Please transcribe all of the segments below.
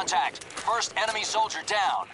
Contact. First enemy soldier down.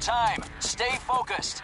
Time. Stay focused.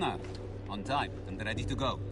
Gunnar, on time and ready to go.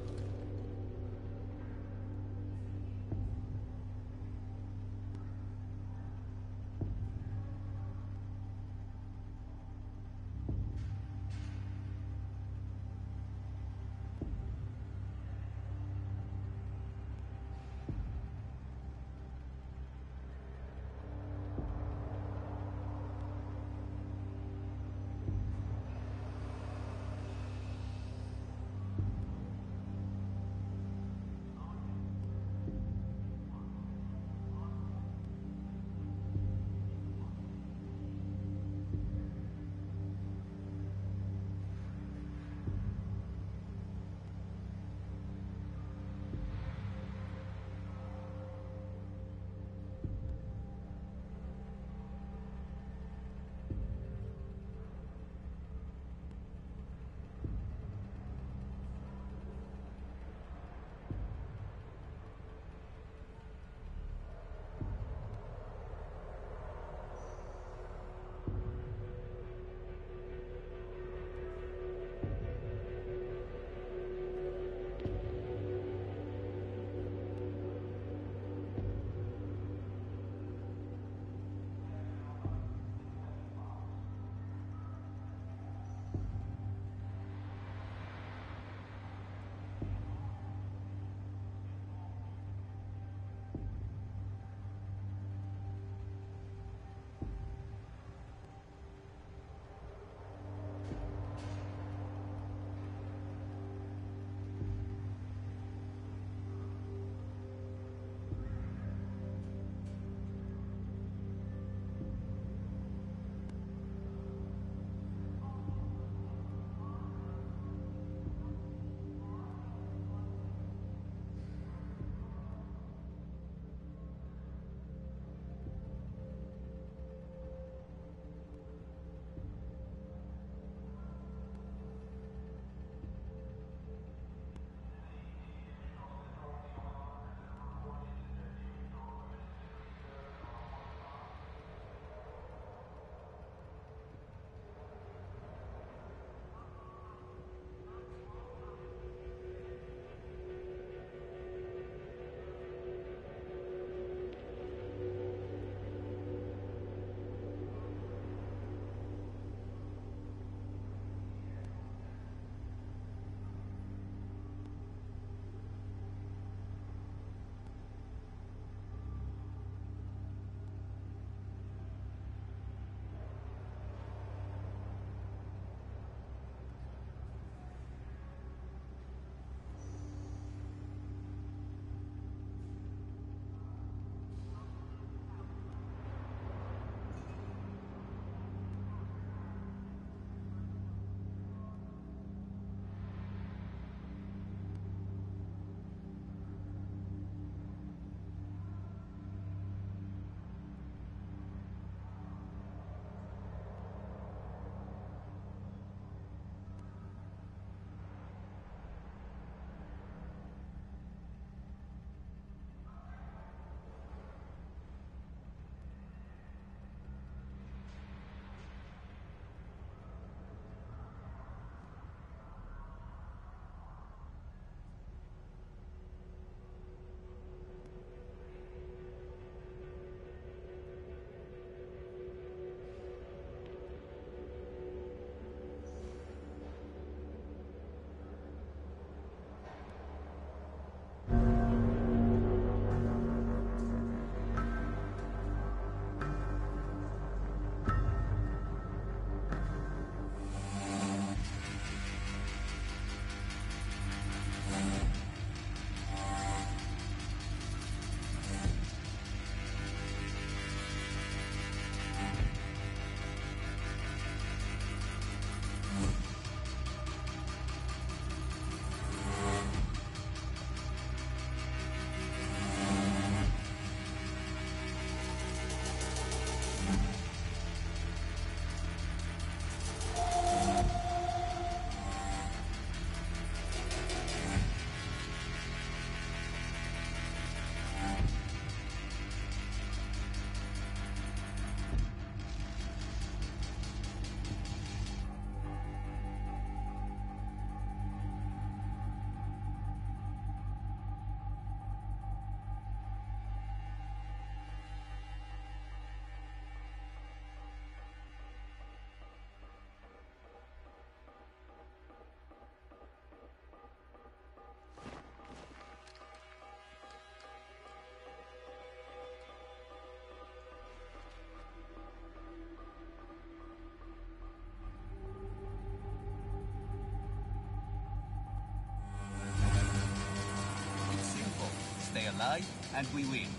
lie and we win.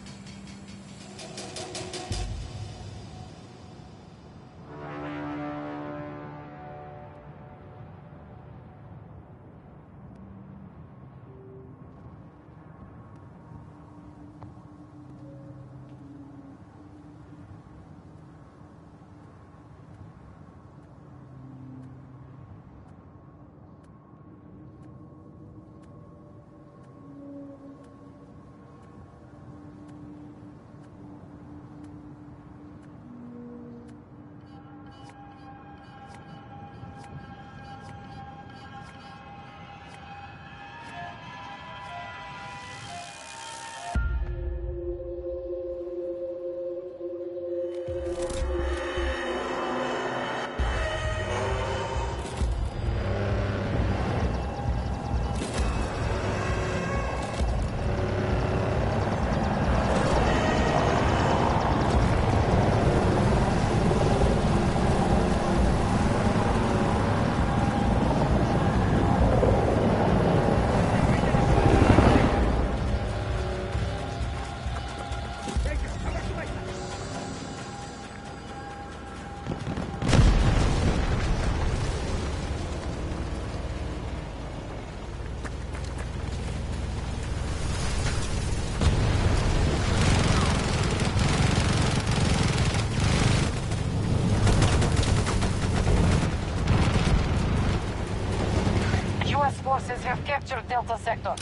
Capture Delta Sector.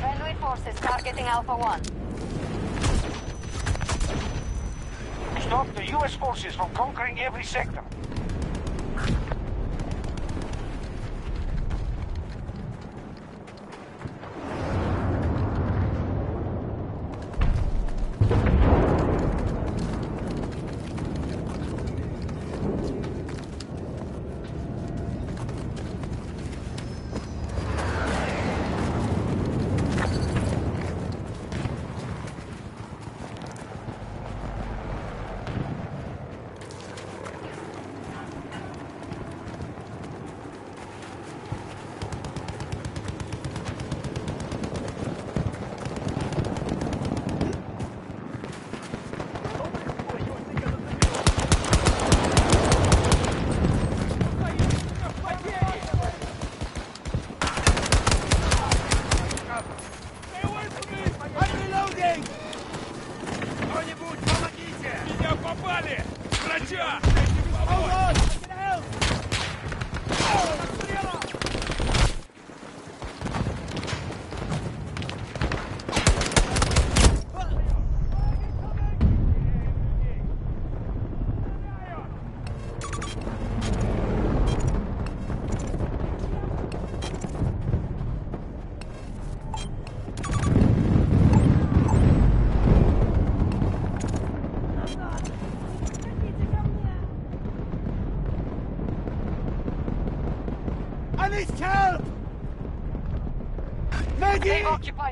Friendly forces targeting Alpha 1. Stop the U.S. forces from conquering every sector.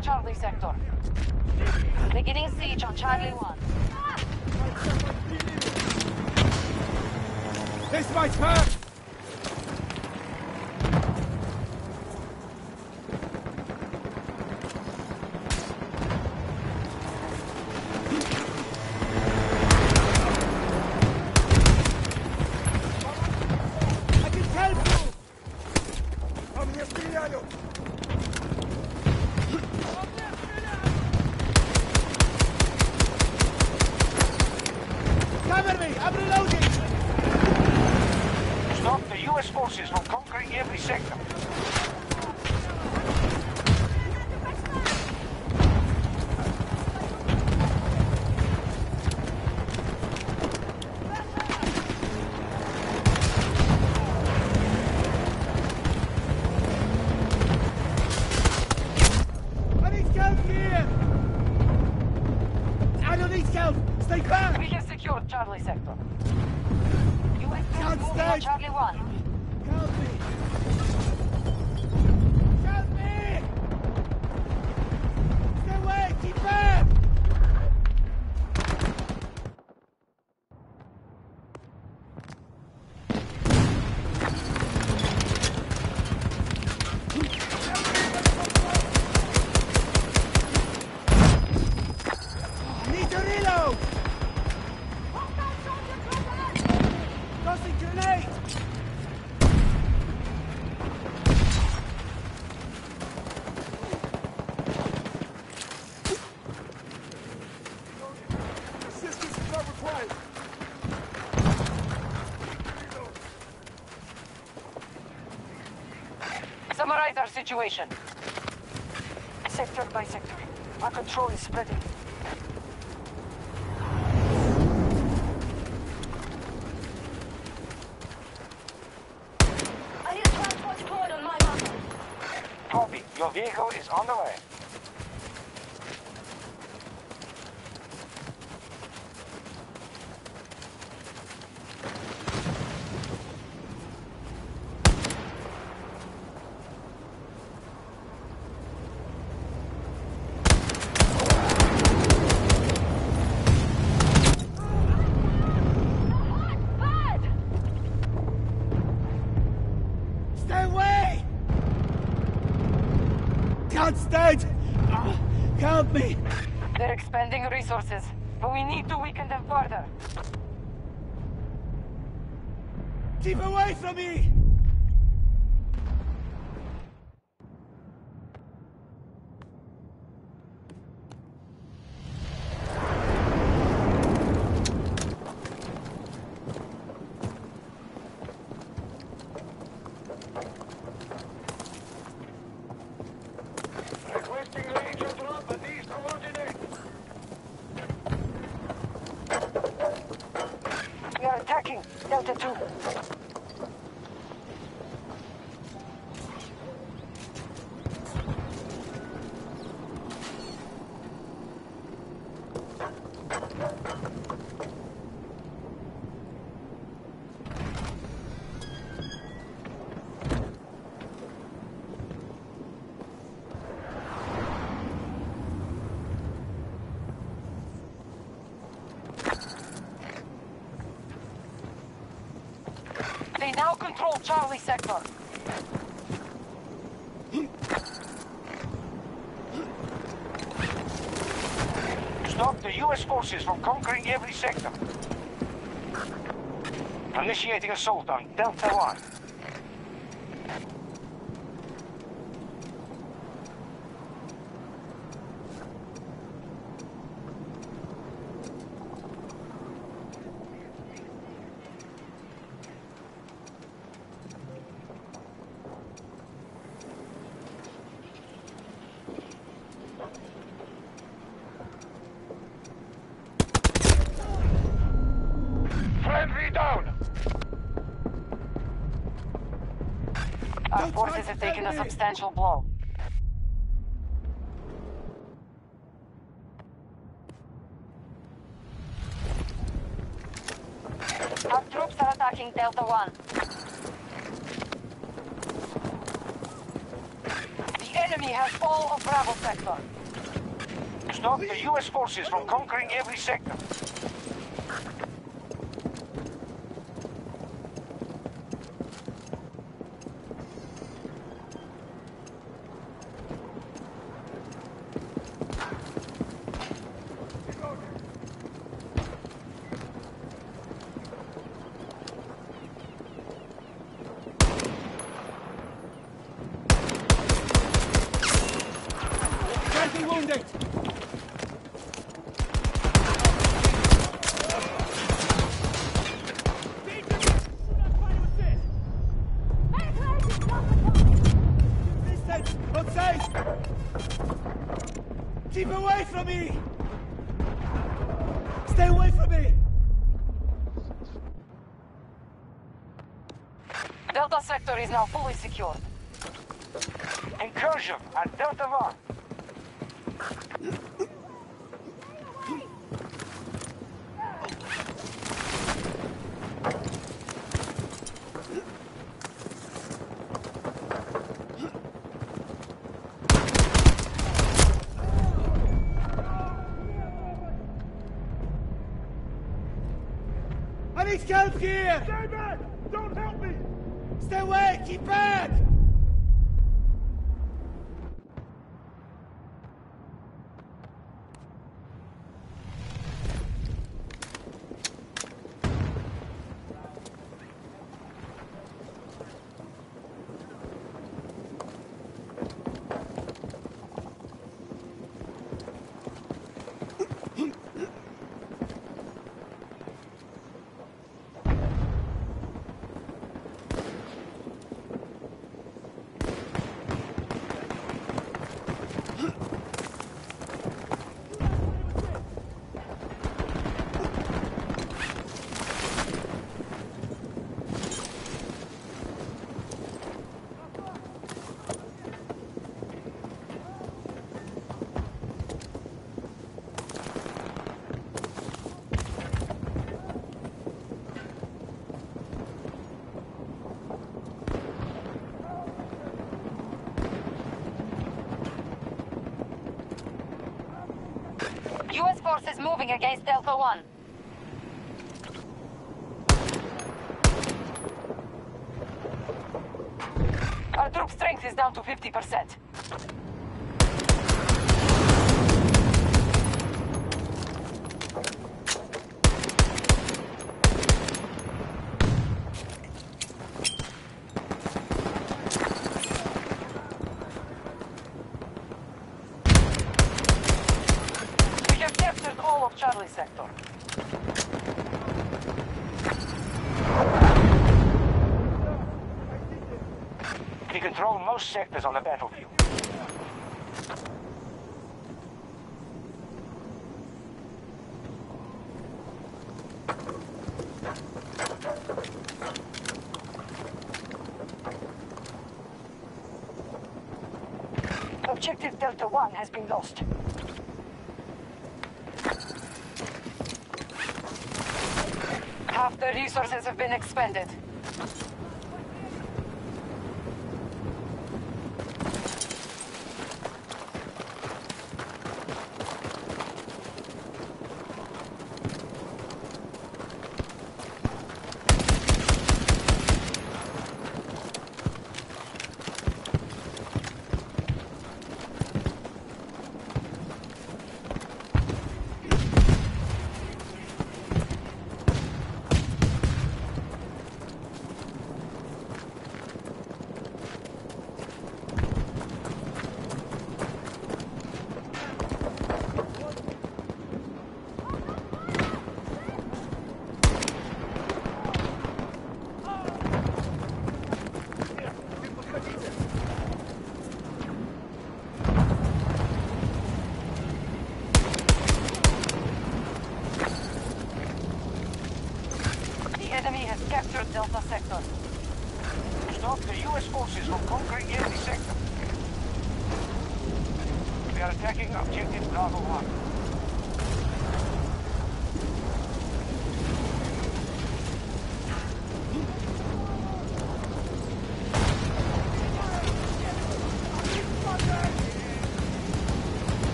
Charlie Six. situation. Sector by sector. Our control is spreading sending resources, but we need to weaken them further. Keep away from me! Control Charlie sector. Stop the U.S. forces from conquering every sector. Initiating assault on Delta One. moving against Delta 1. One has been lost. Half the resources have been expended.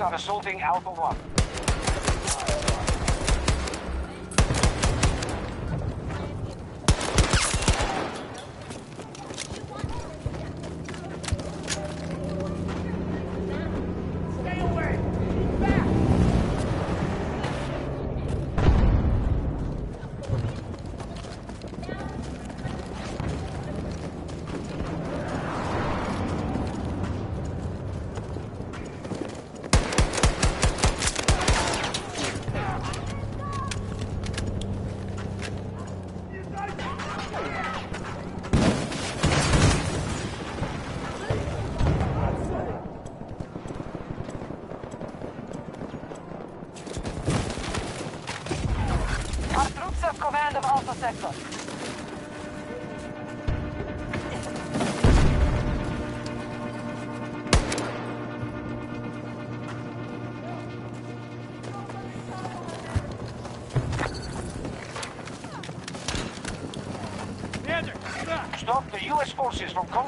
on assaulting Alpha 1. forces from Kong.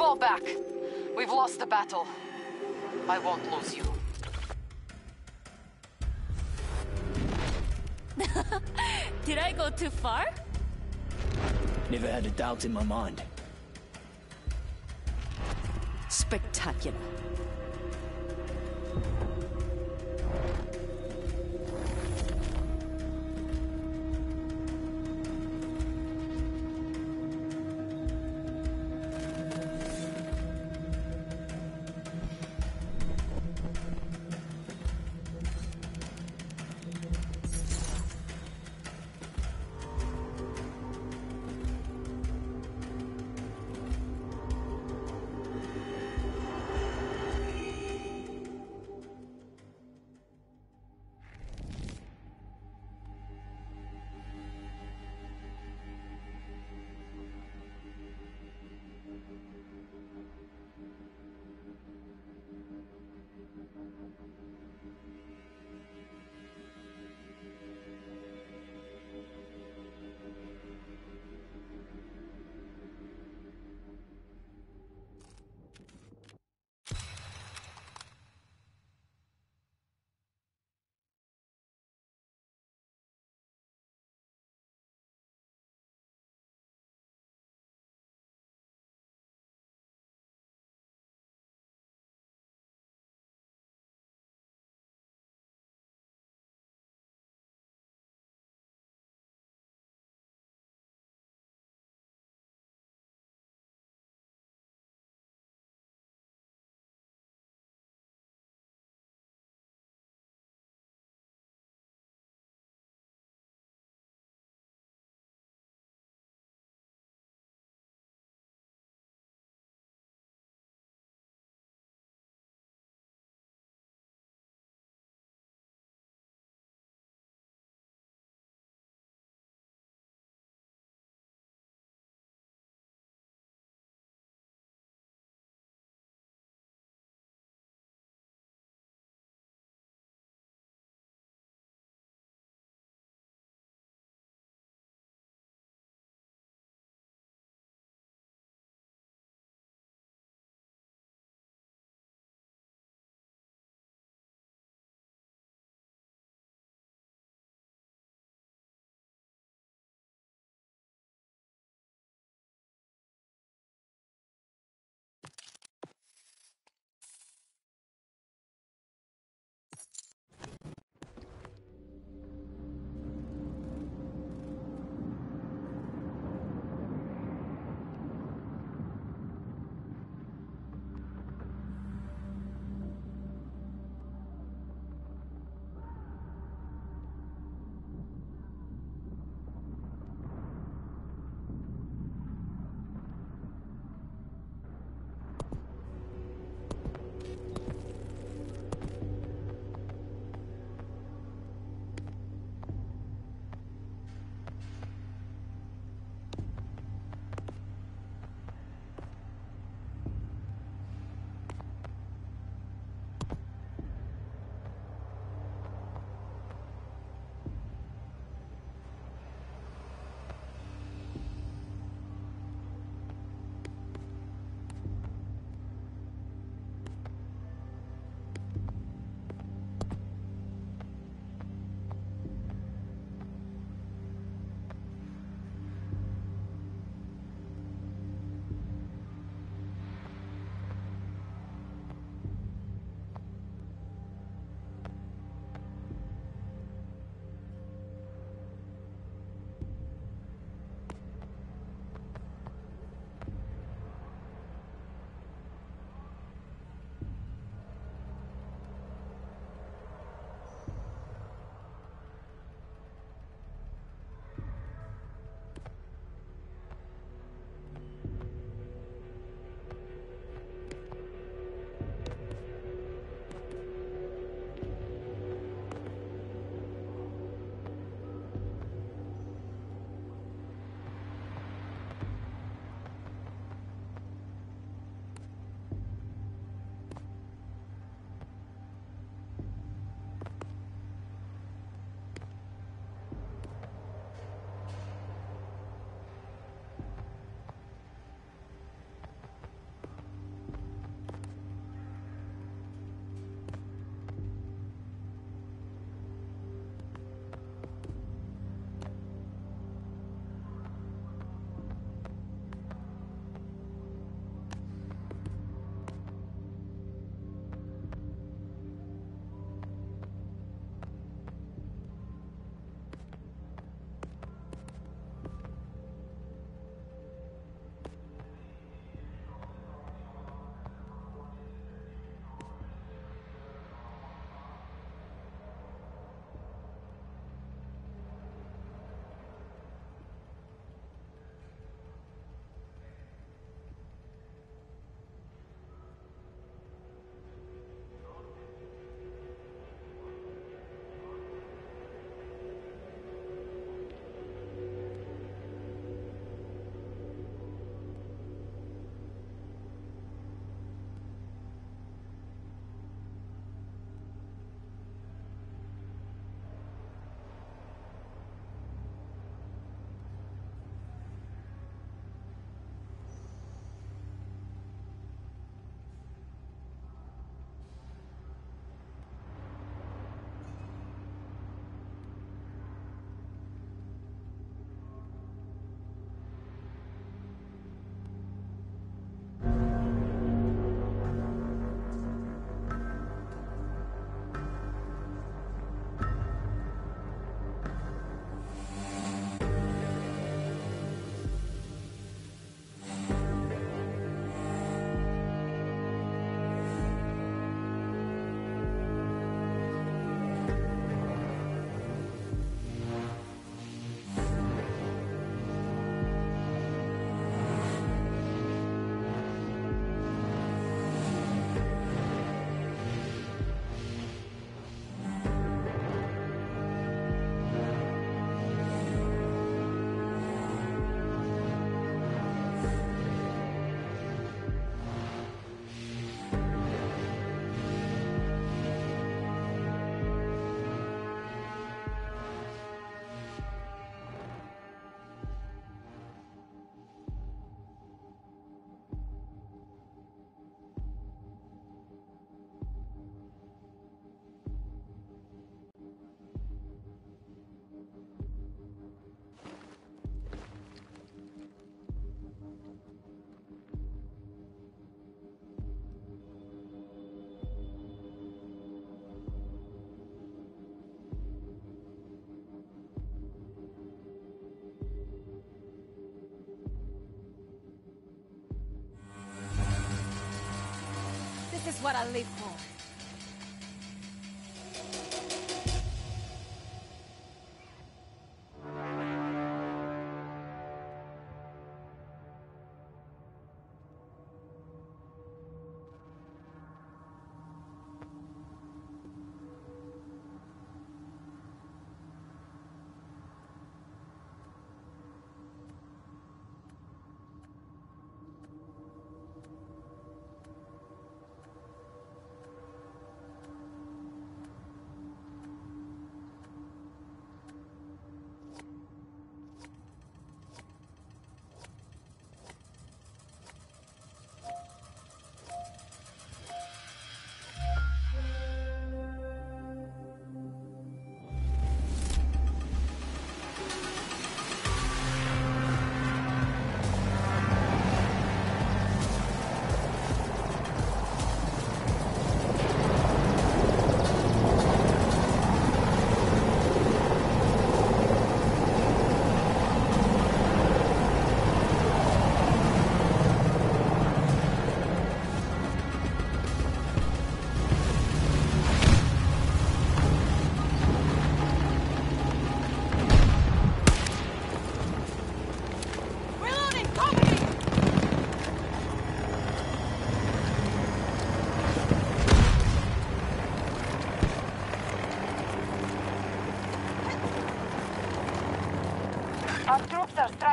fall back. We've lost the battle. I won't lose you. Did I go too far? Never had a doubt in my mind. Spectacular. is what I live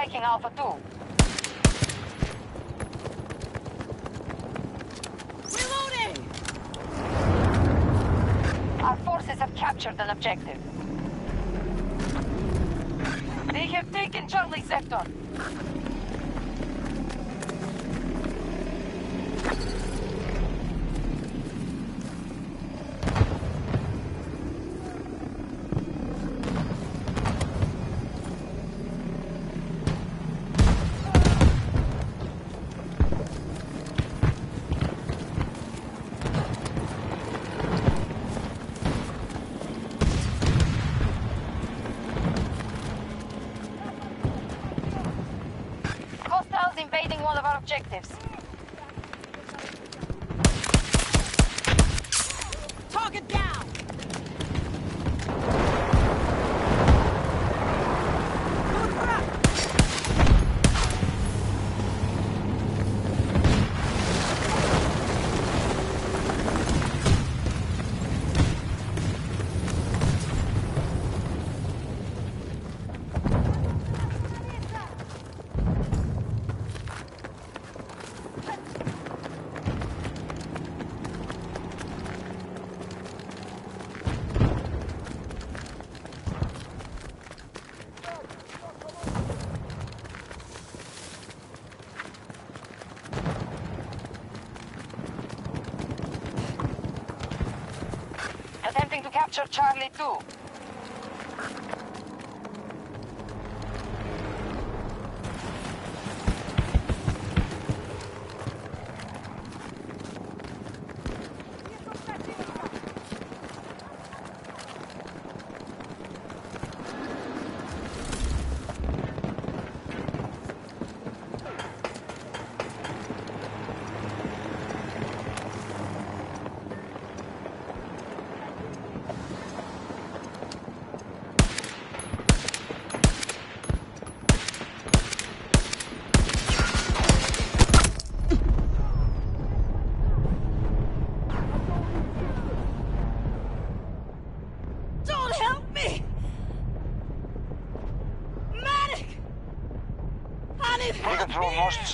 taking Alpha 2. Reloading! Our forces have captured an objective. to capture Charlie too.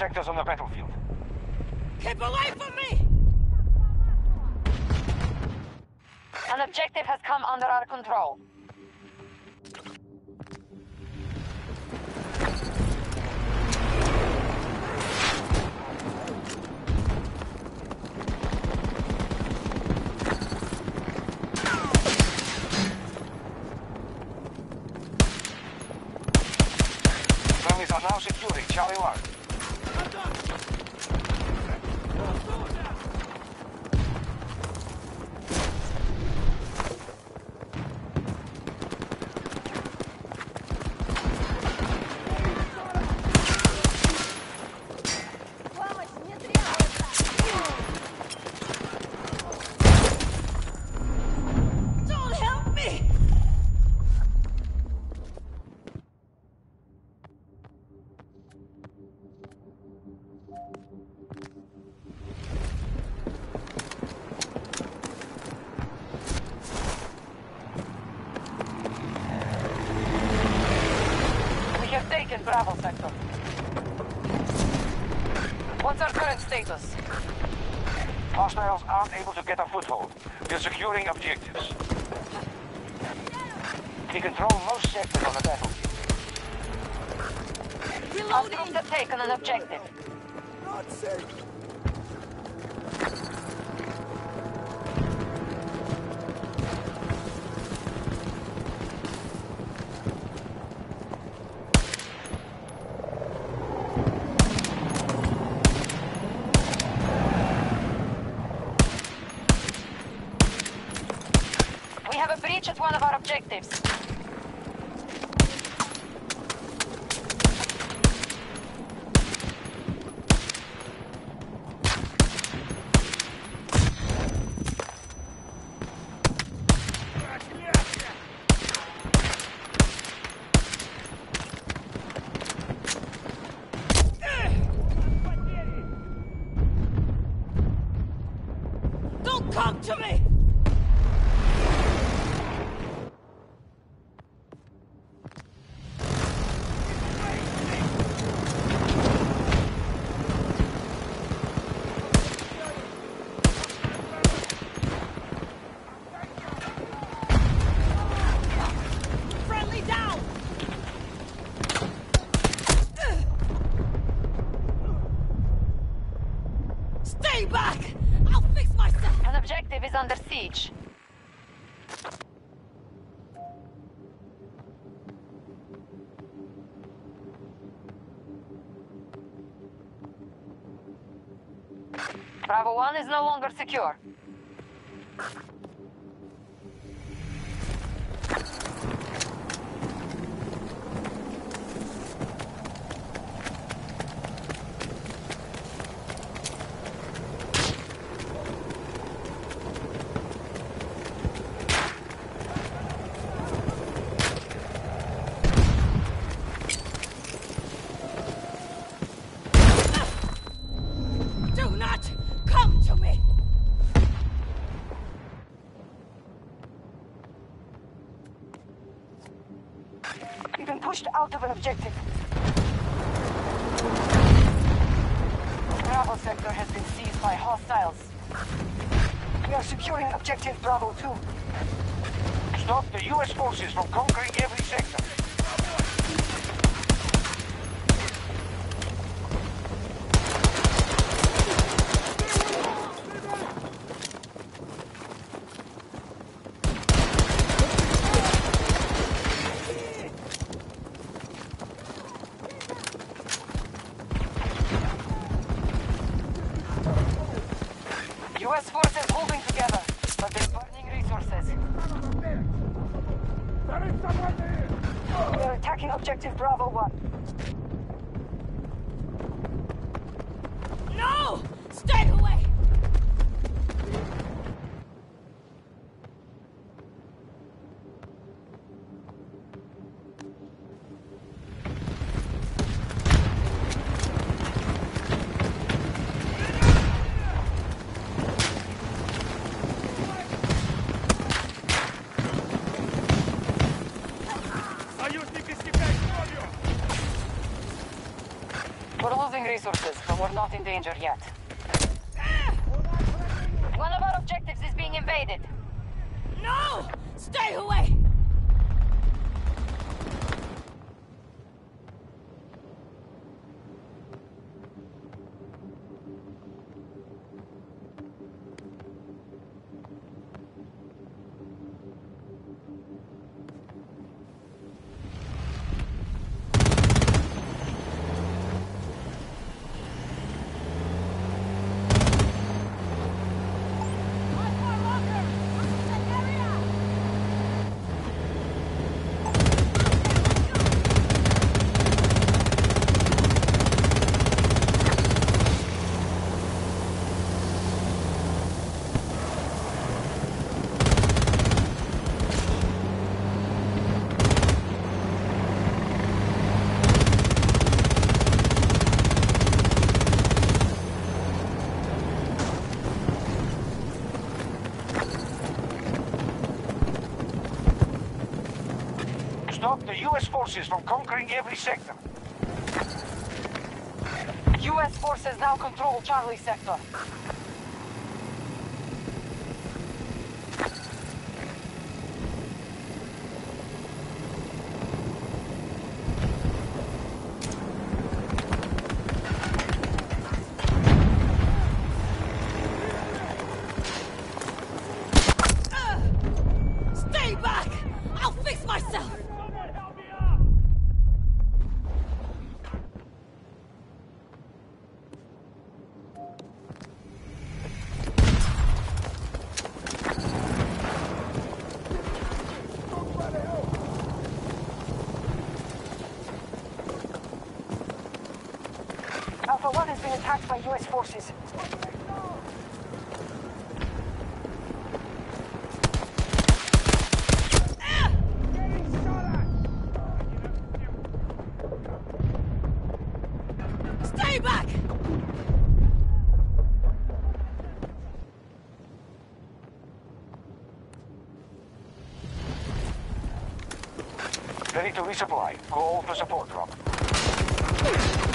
sectors on the battlefield. 1 is no longer secure. We're not in danger yet. One of our objectives is being invaded. No! Stay away! Stop the U.S. forces from conquering every sector. U.S. forces now control Charlie sector. Stay back! I'll fix myself! Alpha 1 has been attacked by U.S. forces. Stay back! Ready to resupply. Call for support drop.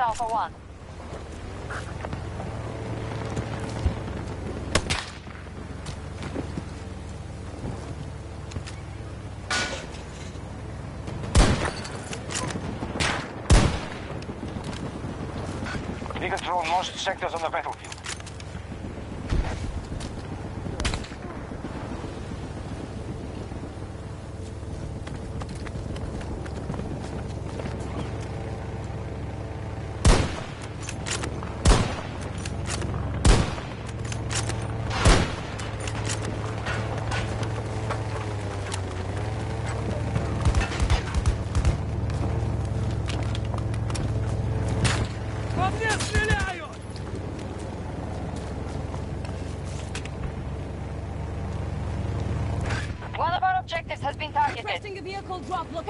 At Alpha 1. We control most sectors on the battlefield.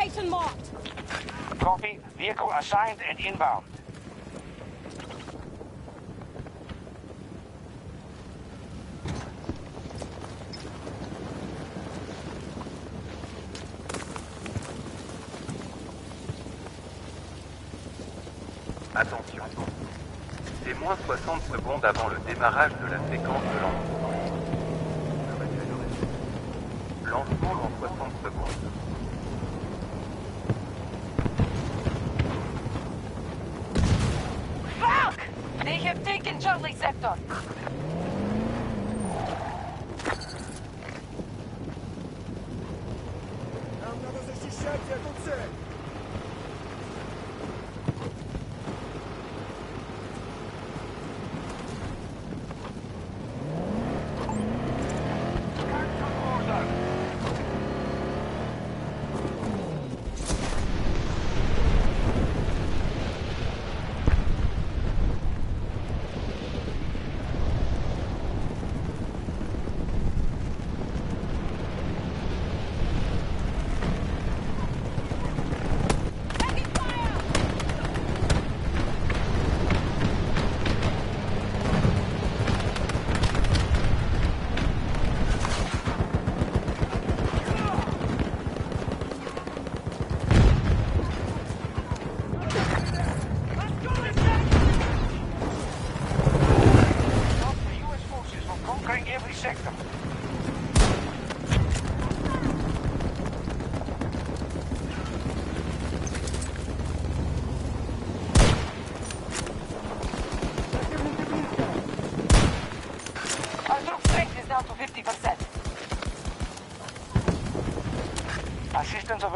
Location marked. Copy. Vehicle assigned and inbound.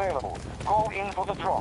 available. Go in for the drop.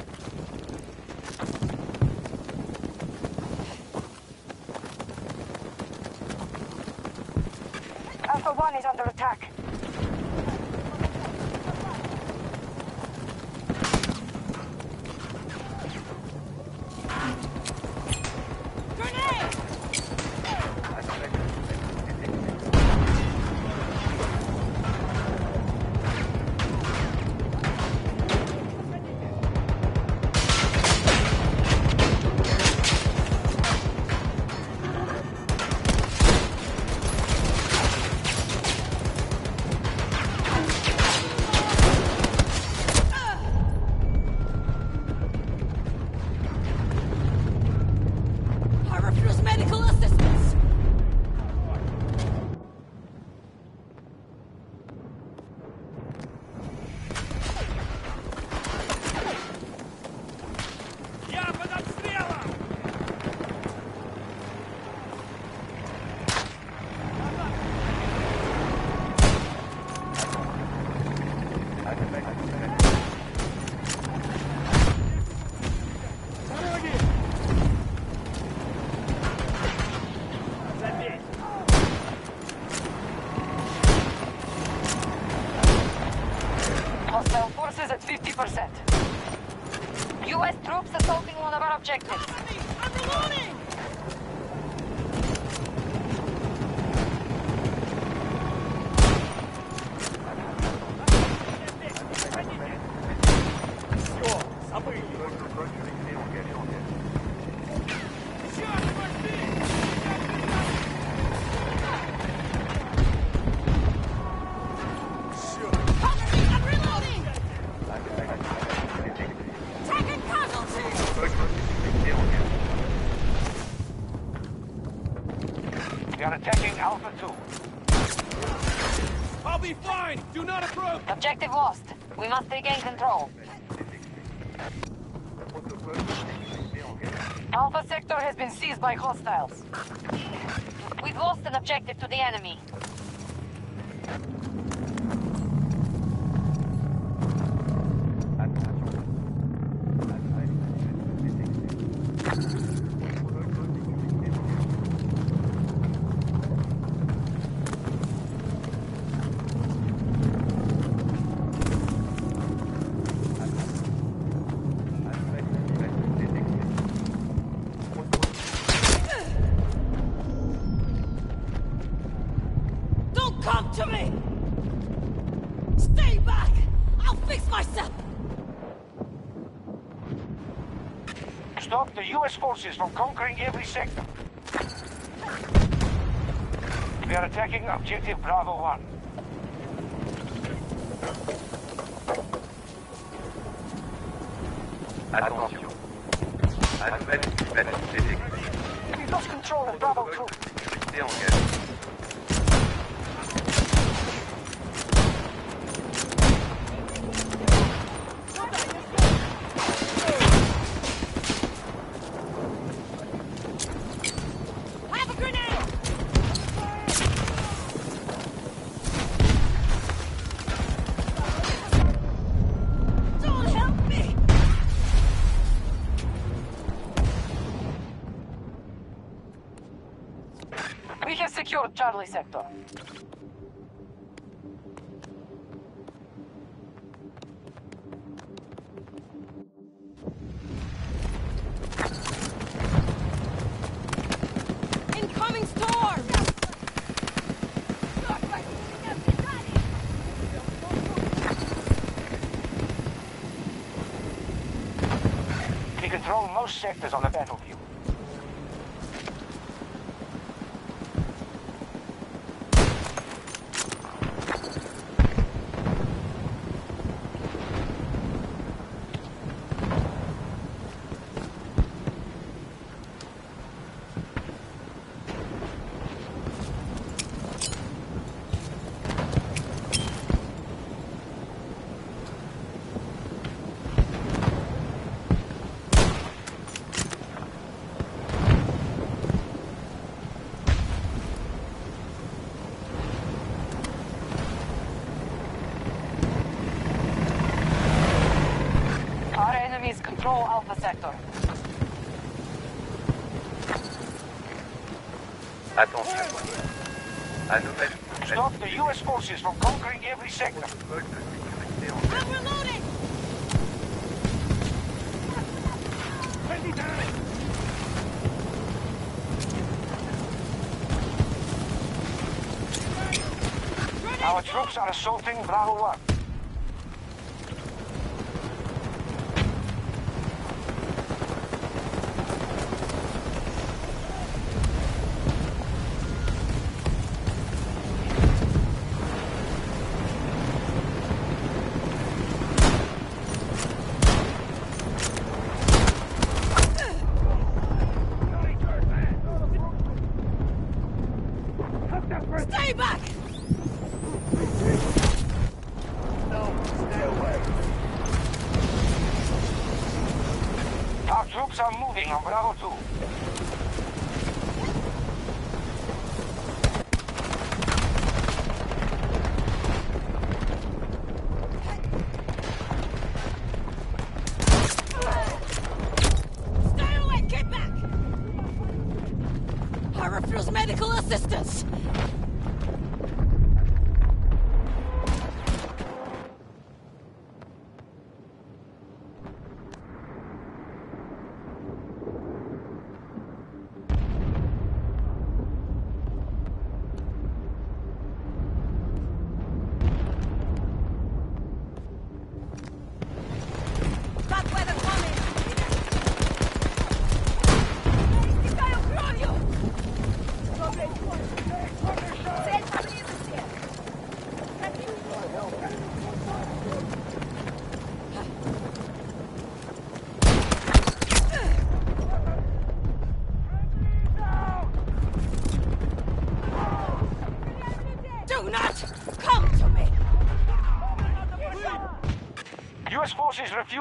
Everyone in! They regain control. Alpha sector has been seized by hostiles. We've lost an objective to the enemy. Charlie Sector. Incoming! We control most sectors on the battlefield. forces from conquering every sector.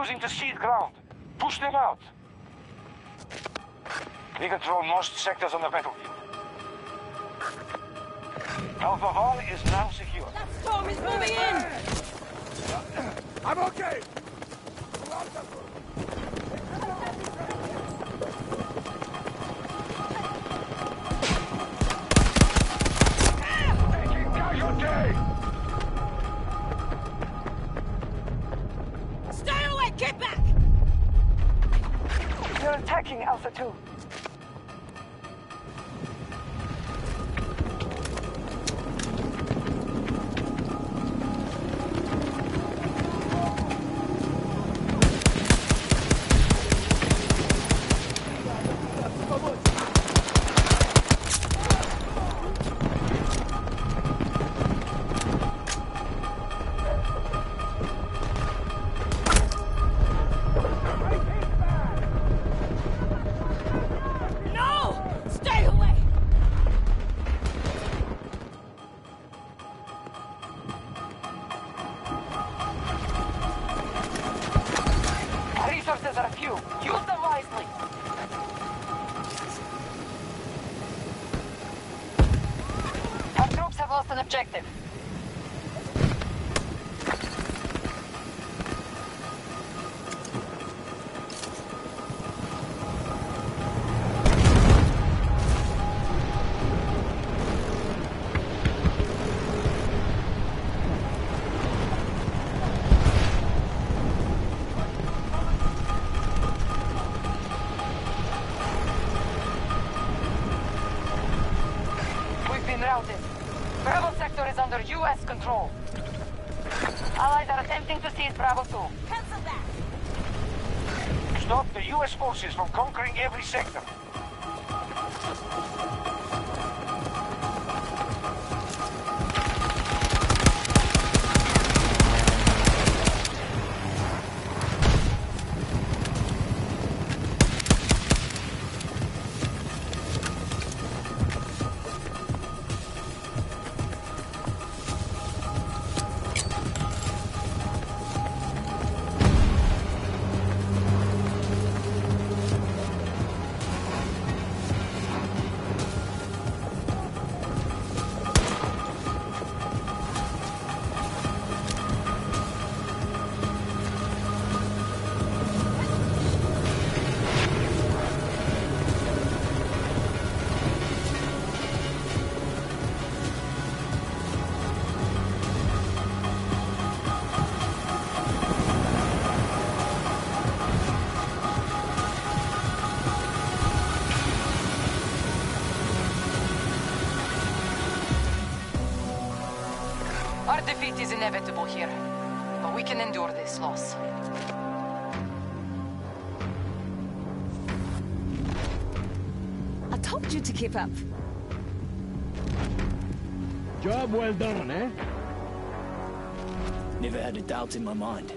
using the seed ground. Push them out. We control most sectors on the battlefield. Endure loss. I told you to keep up. Job well done, eh? Never had a doubt in my mind.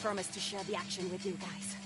Promise to share the action with you guys.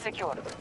Sector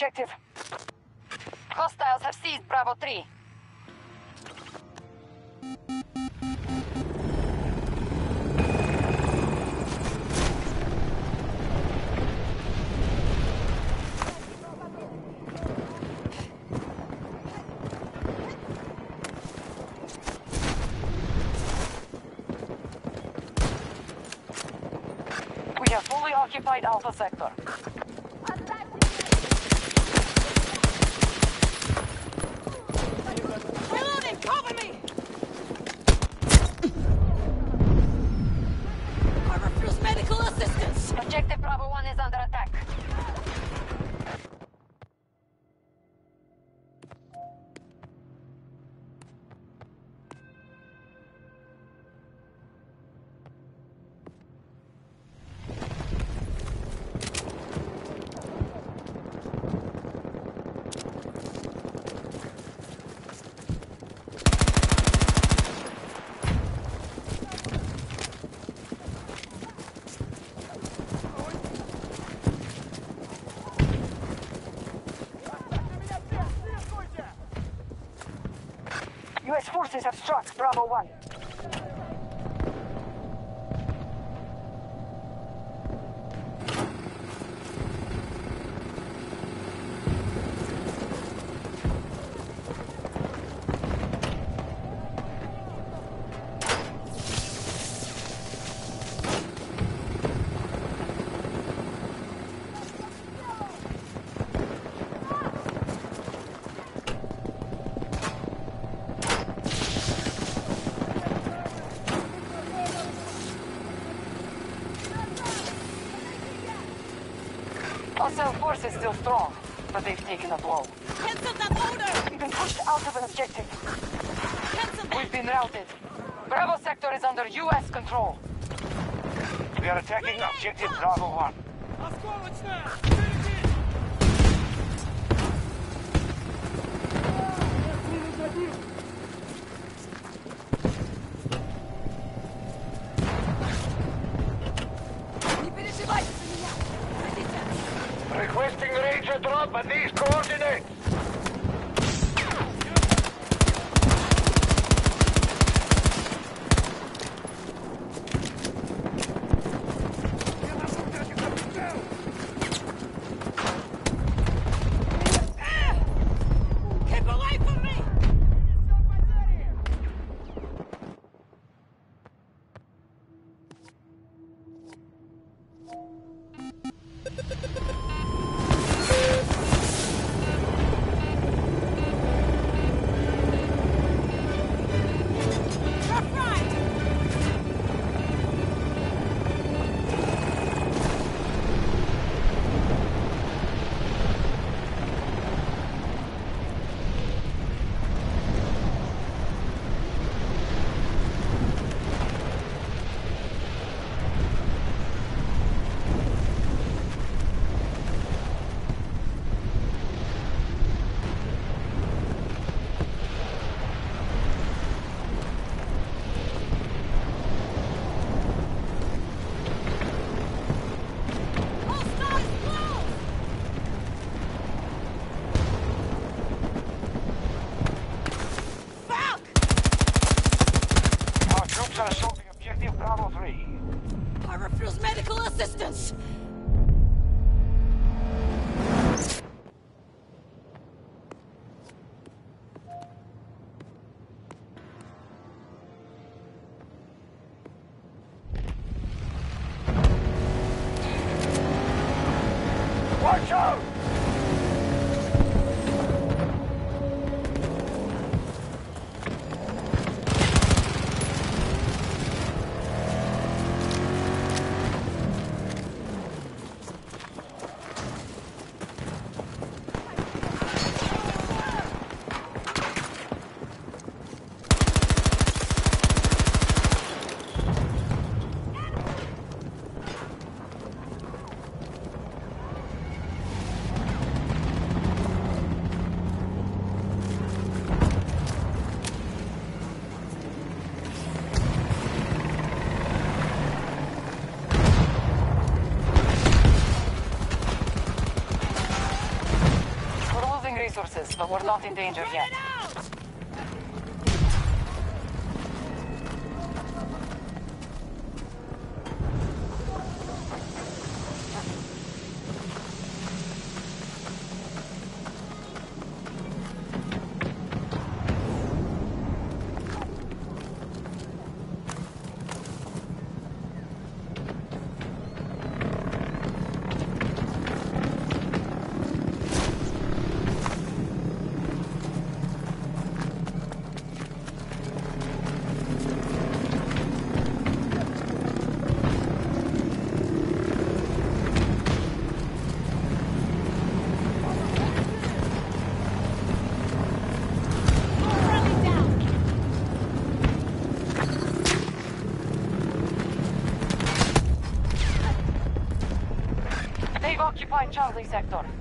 objective. U.S. forces have struck Bravo 1. forces, but we're not in danger yet. Occupy Charlie Sector.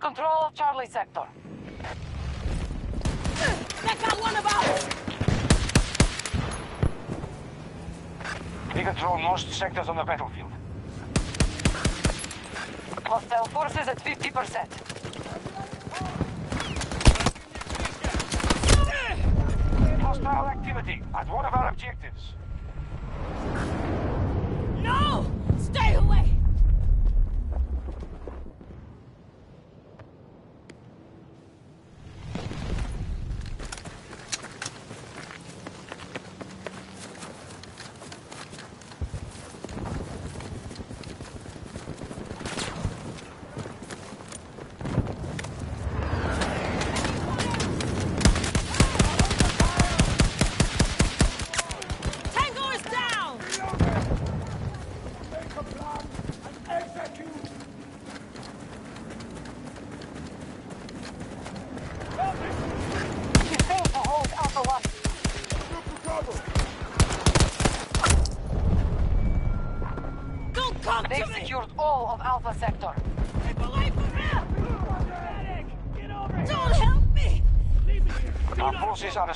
Control of Charlie Sector. That's not one of ours! We control most sectors on the battlefield. Hostile forces at 50%. Hostile activity at one of our objectives.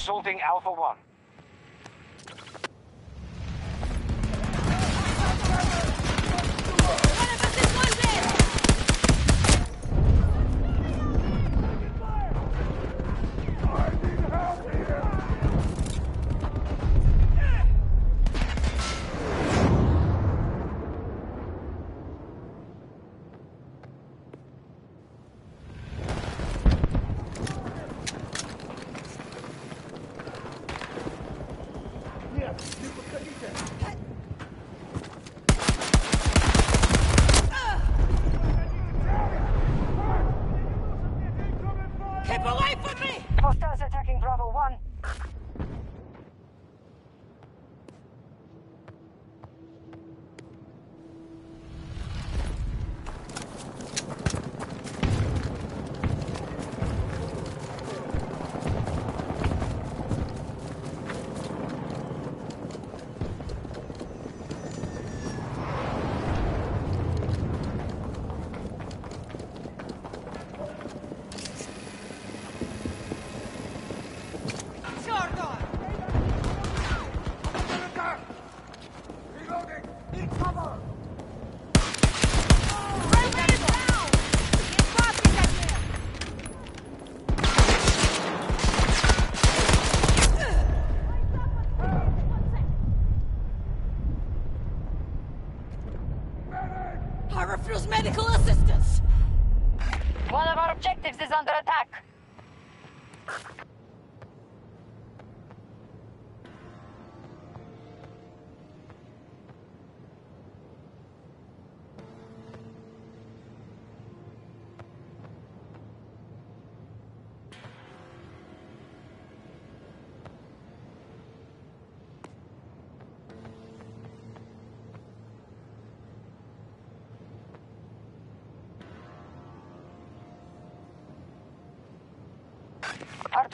consulting Alpha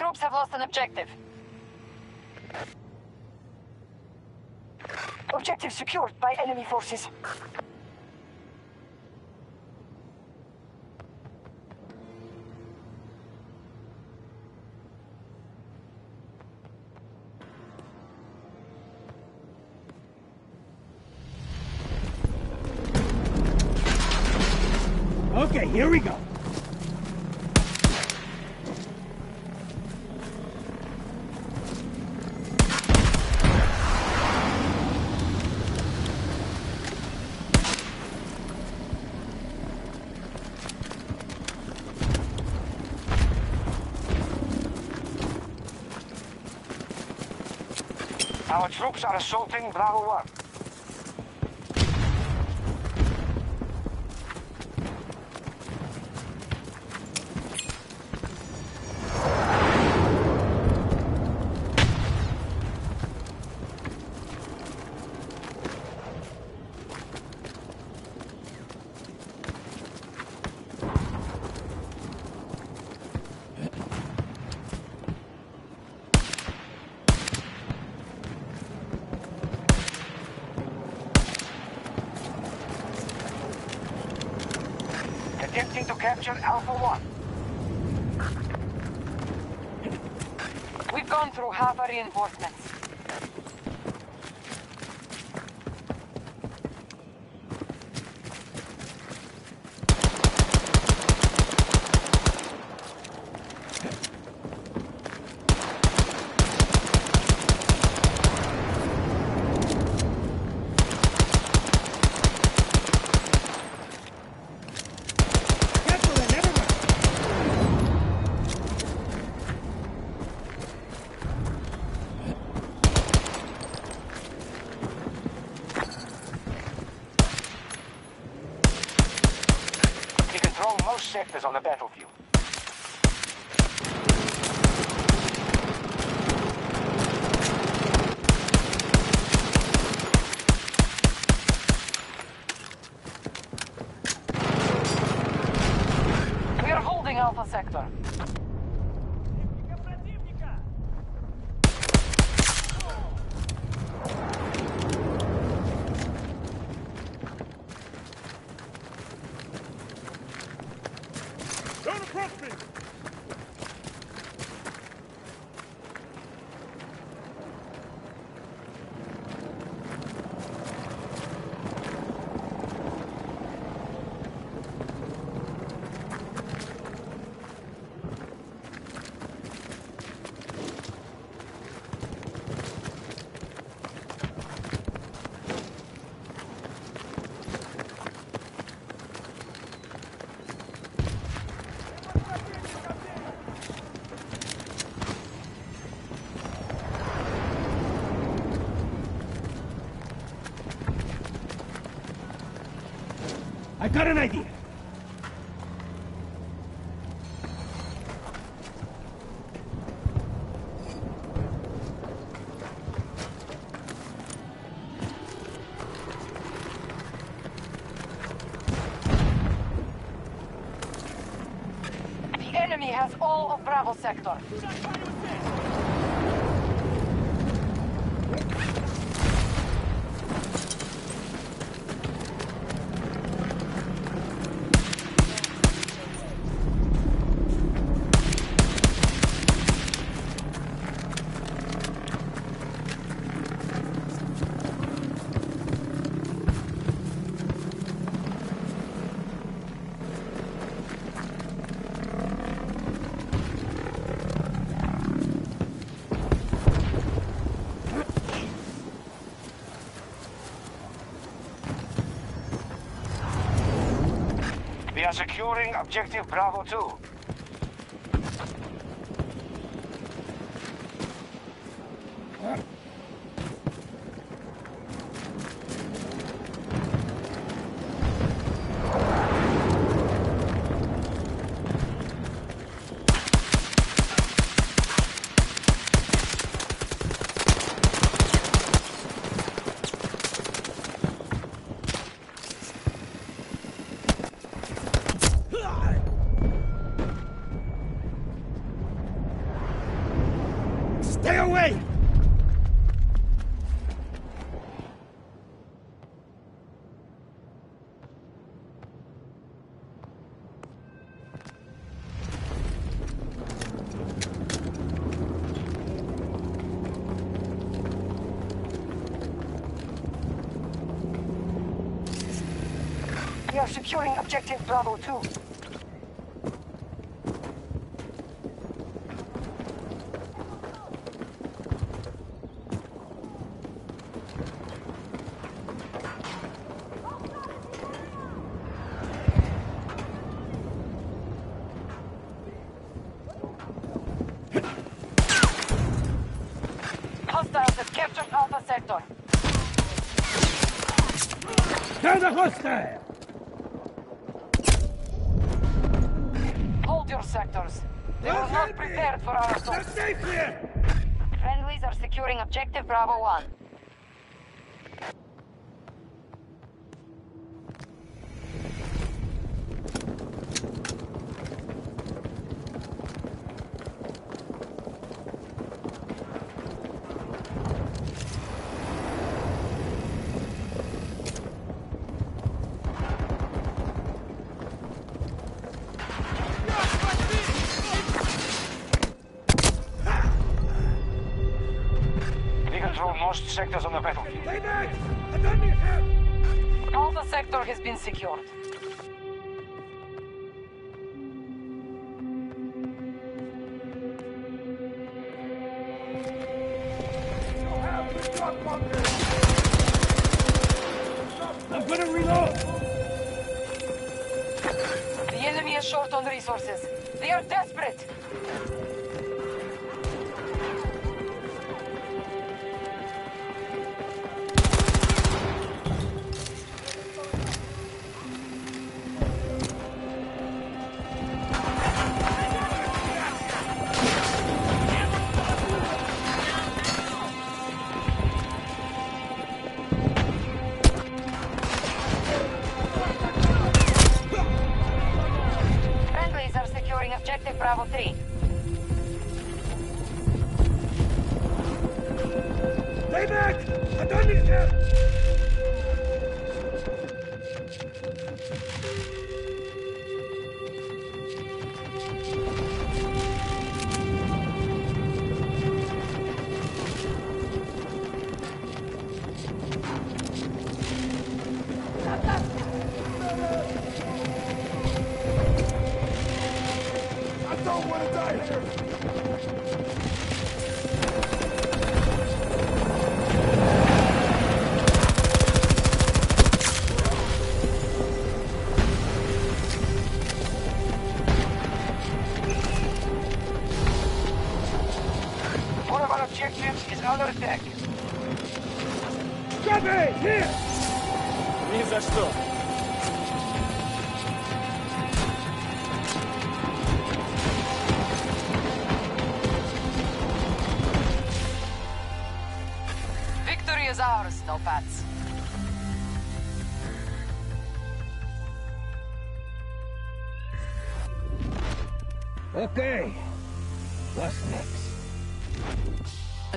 troops have lost an objective. Objective secured by enemy forces. Okay, here we go. Our troops are assaulting Bravo 1. Got an idea. The enemy has all of Bravo Sector. Securing objective Bravo 2. Objective Bravo 2. Hostiles have captured Alpha Sector. A hostile! Sectors on the battlefield. Stay back! I don't need help! Alpha Sector has been secured.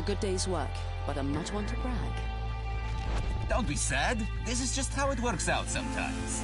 Good day's work, but I'm not one to brag. Don't be sad. This is just how it works out sometimes.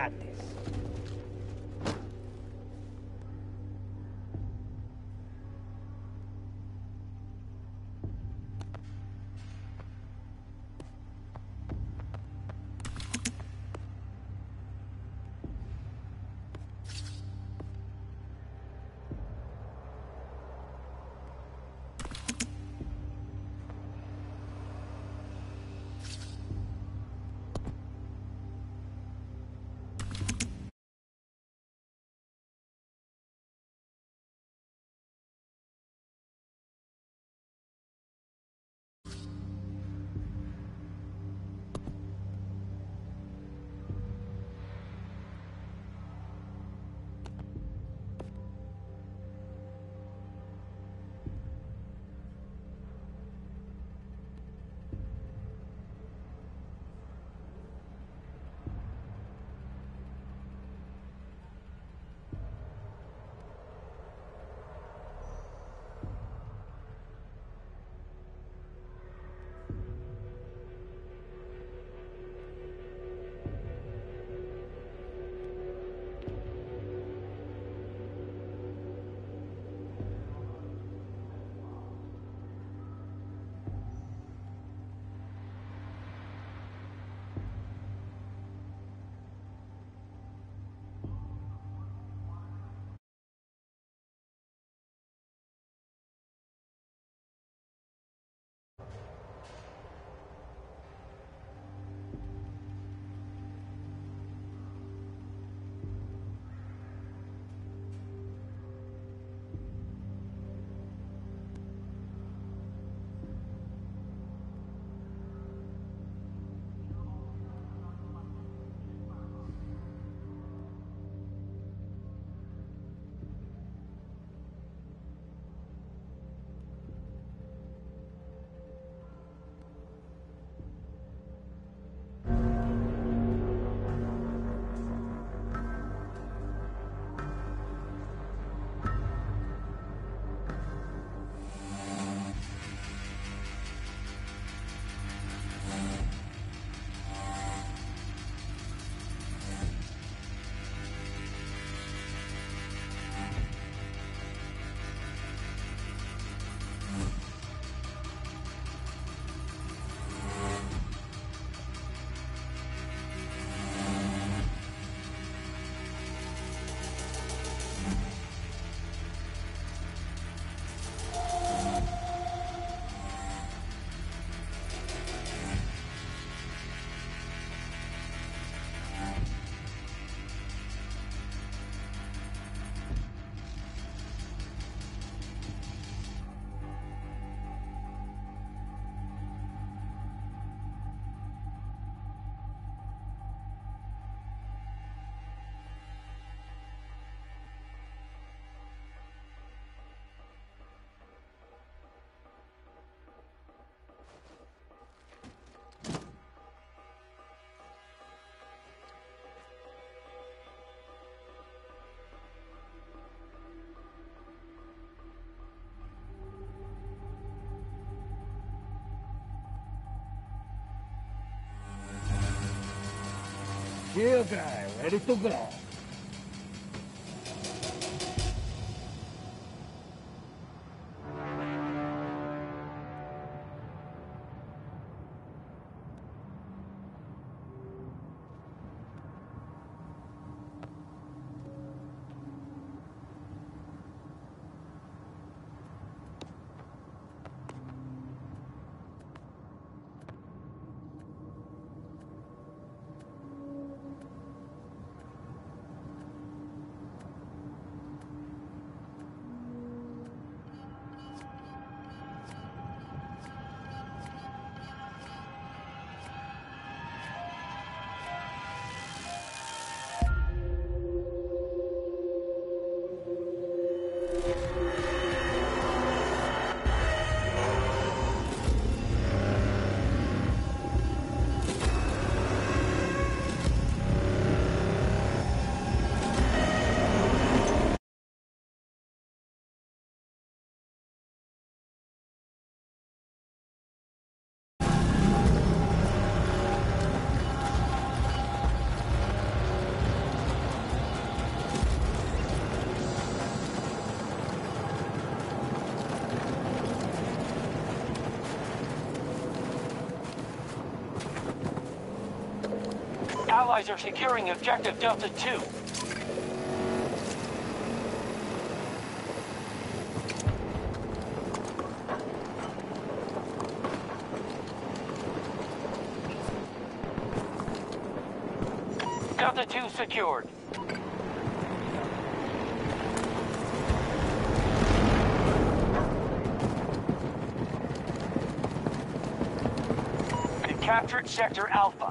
got this. Here, guy, ready to go. allies are securing objective Delta 2. Delta 2 secured. We captured Sector Alpha.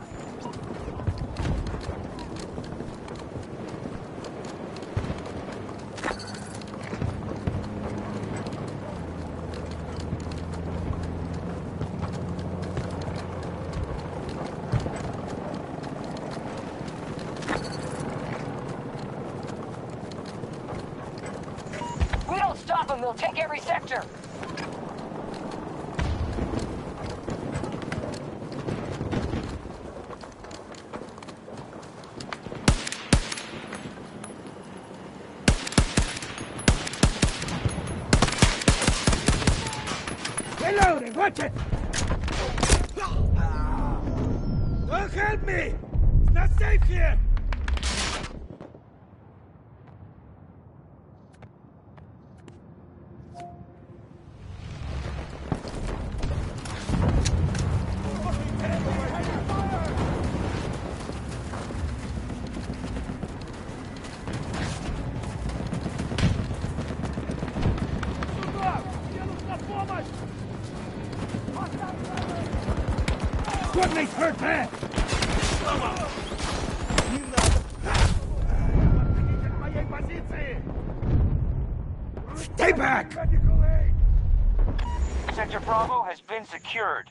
secured.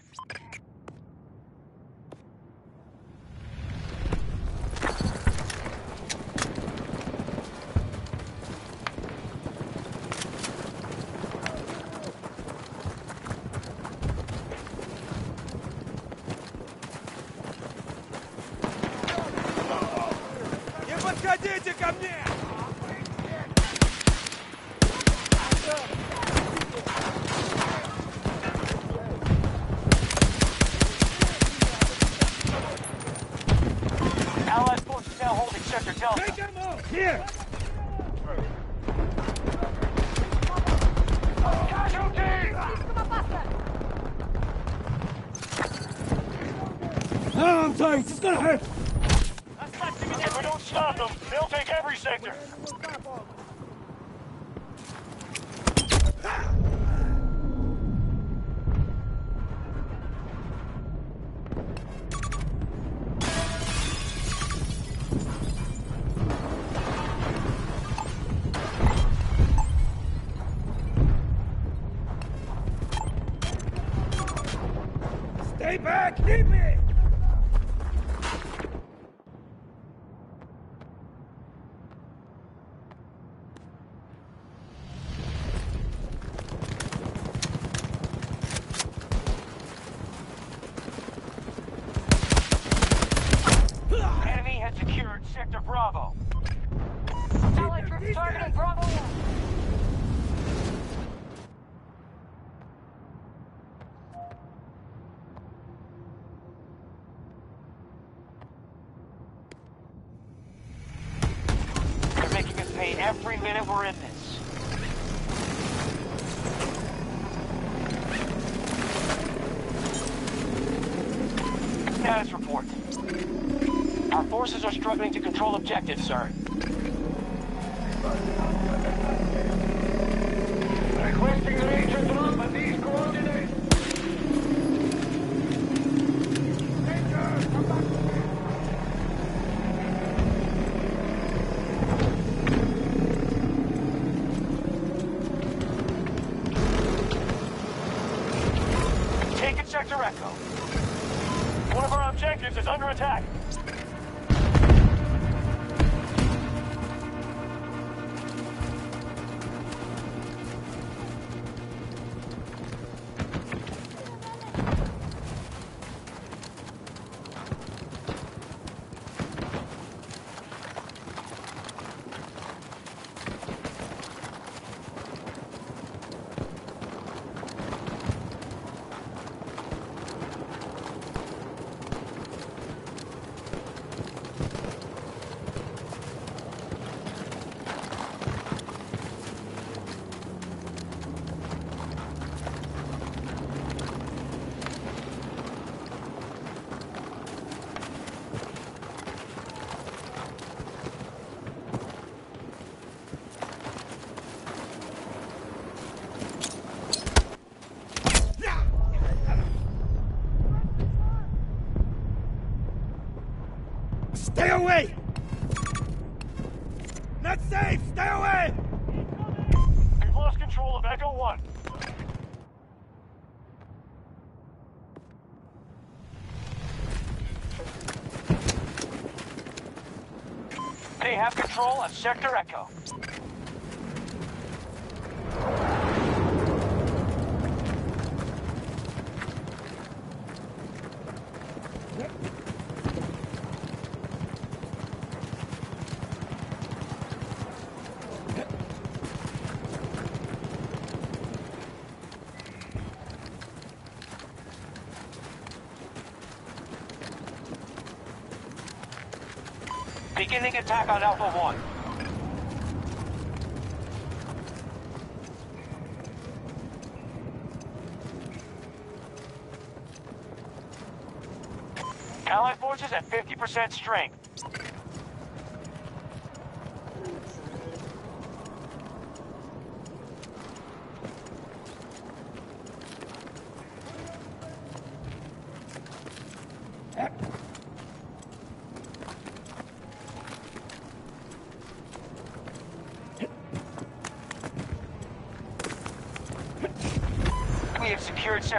remnants. Status report. Our forces are struggling to control objectives, sir. control of Sector X. Beginning attack on Alpha 1. Allied forces at 50% strength.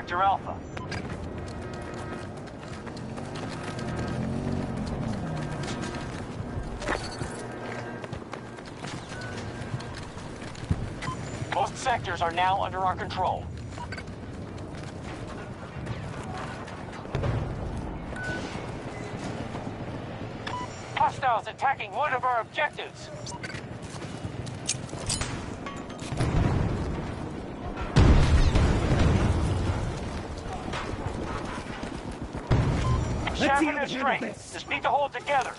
Sector Alpha. Most sectors are now under our control. Hostiles attacking one of our objectives. strength. Just need to hold together.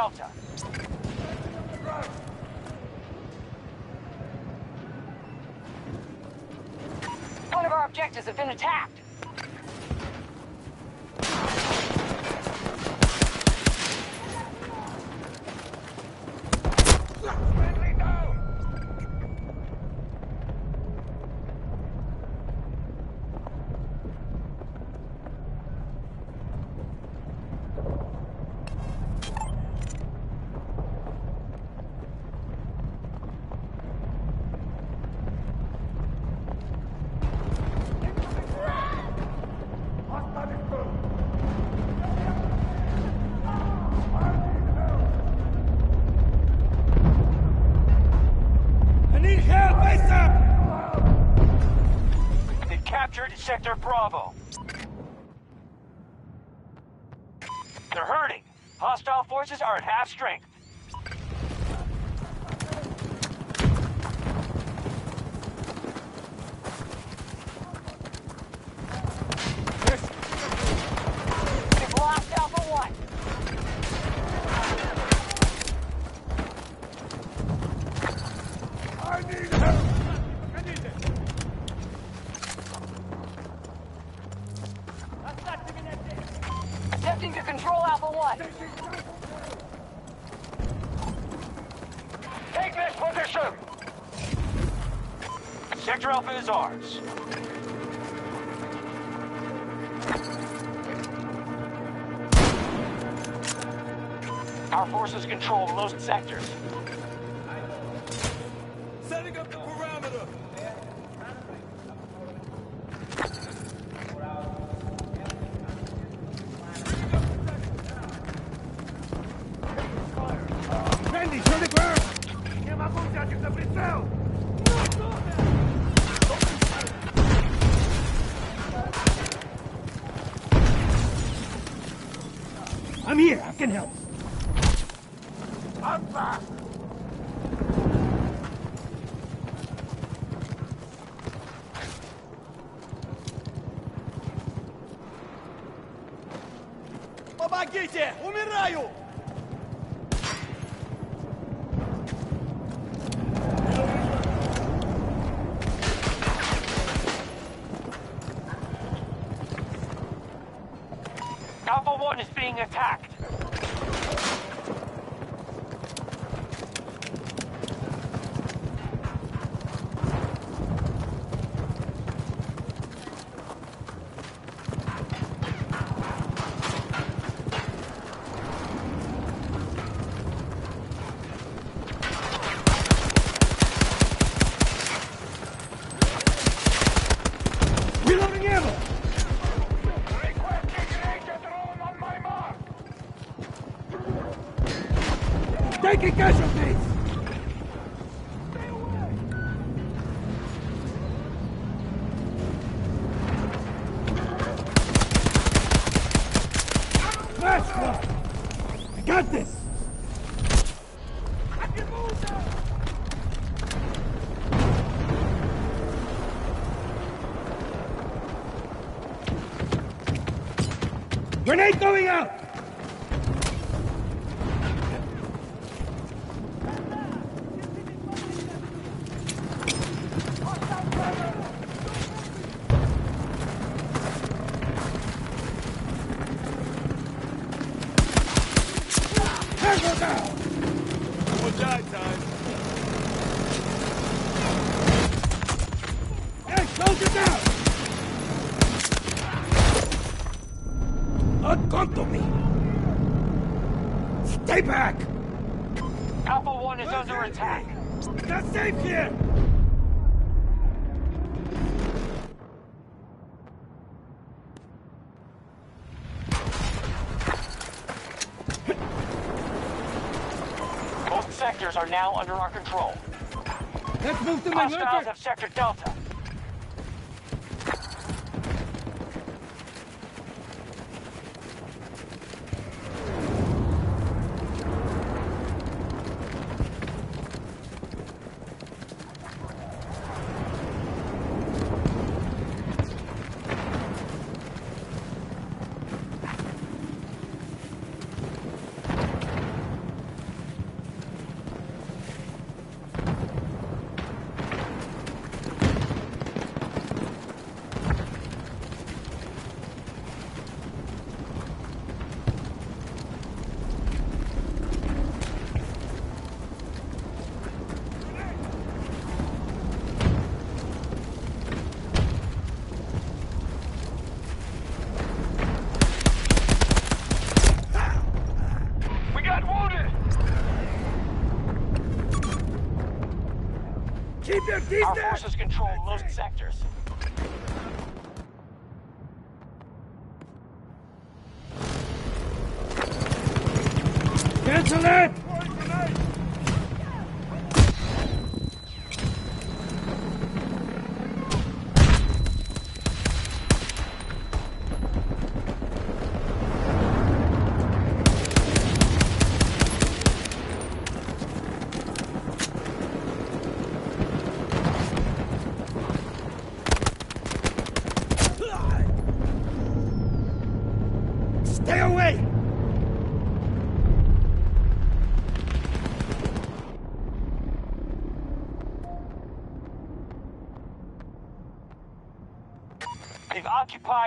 shelter. Sector Bravo. They're hurting. Hostile forces are at half strength. is ours. Our forces control most sectors. Grenade going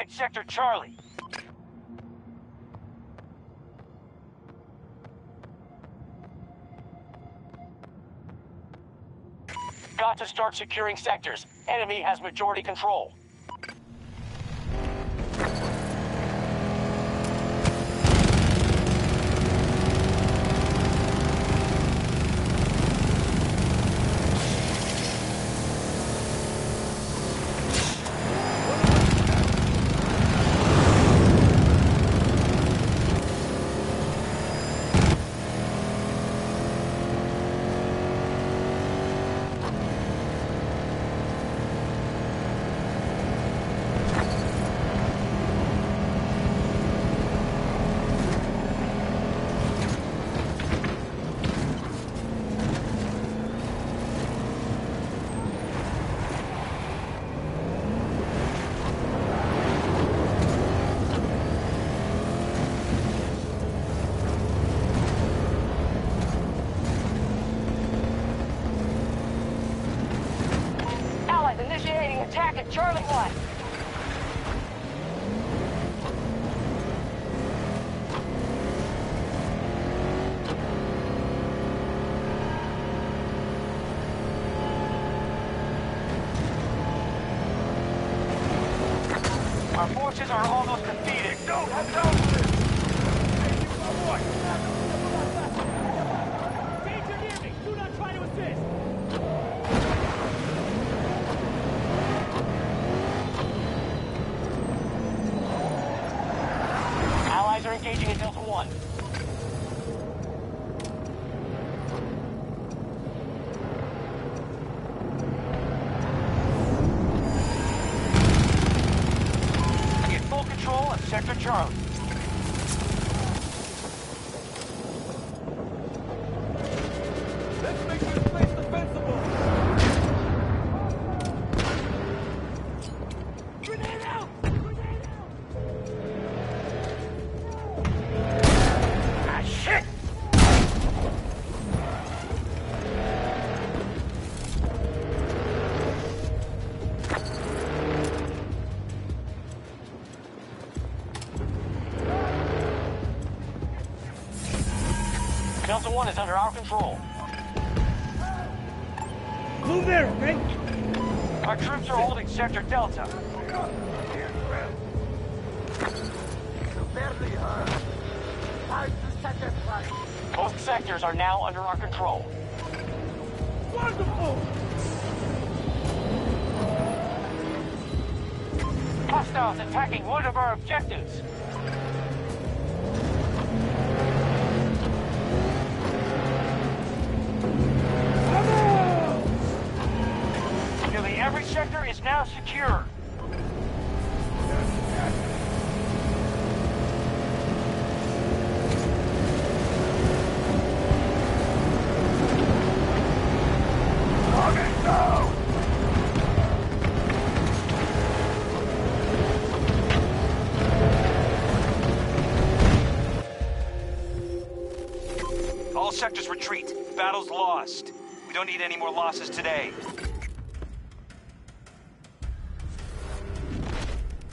Sector Charlie. Got to start securing sectors. Enemy has majority control. Allies initiating attack at Charlie 1. Our forces are almost defeated. Don't have time for this. Danger near me! Do not try to assist! Allies are engaging in Delta 1 is under our control. Move there, okay? Our troops are holding Sector Delta. Both sectors are now under our control. Wonderful! Hostiles attacking one of our objectives. Don't need any more losses today.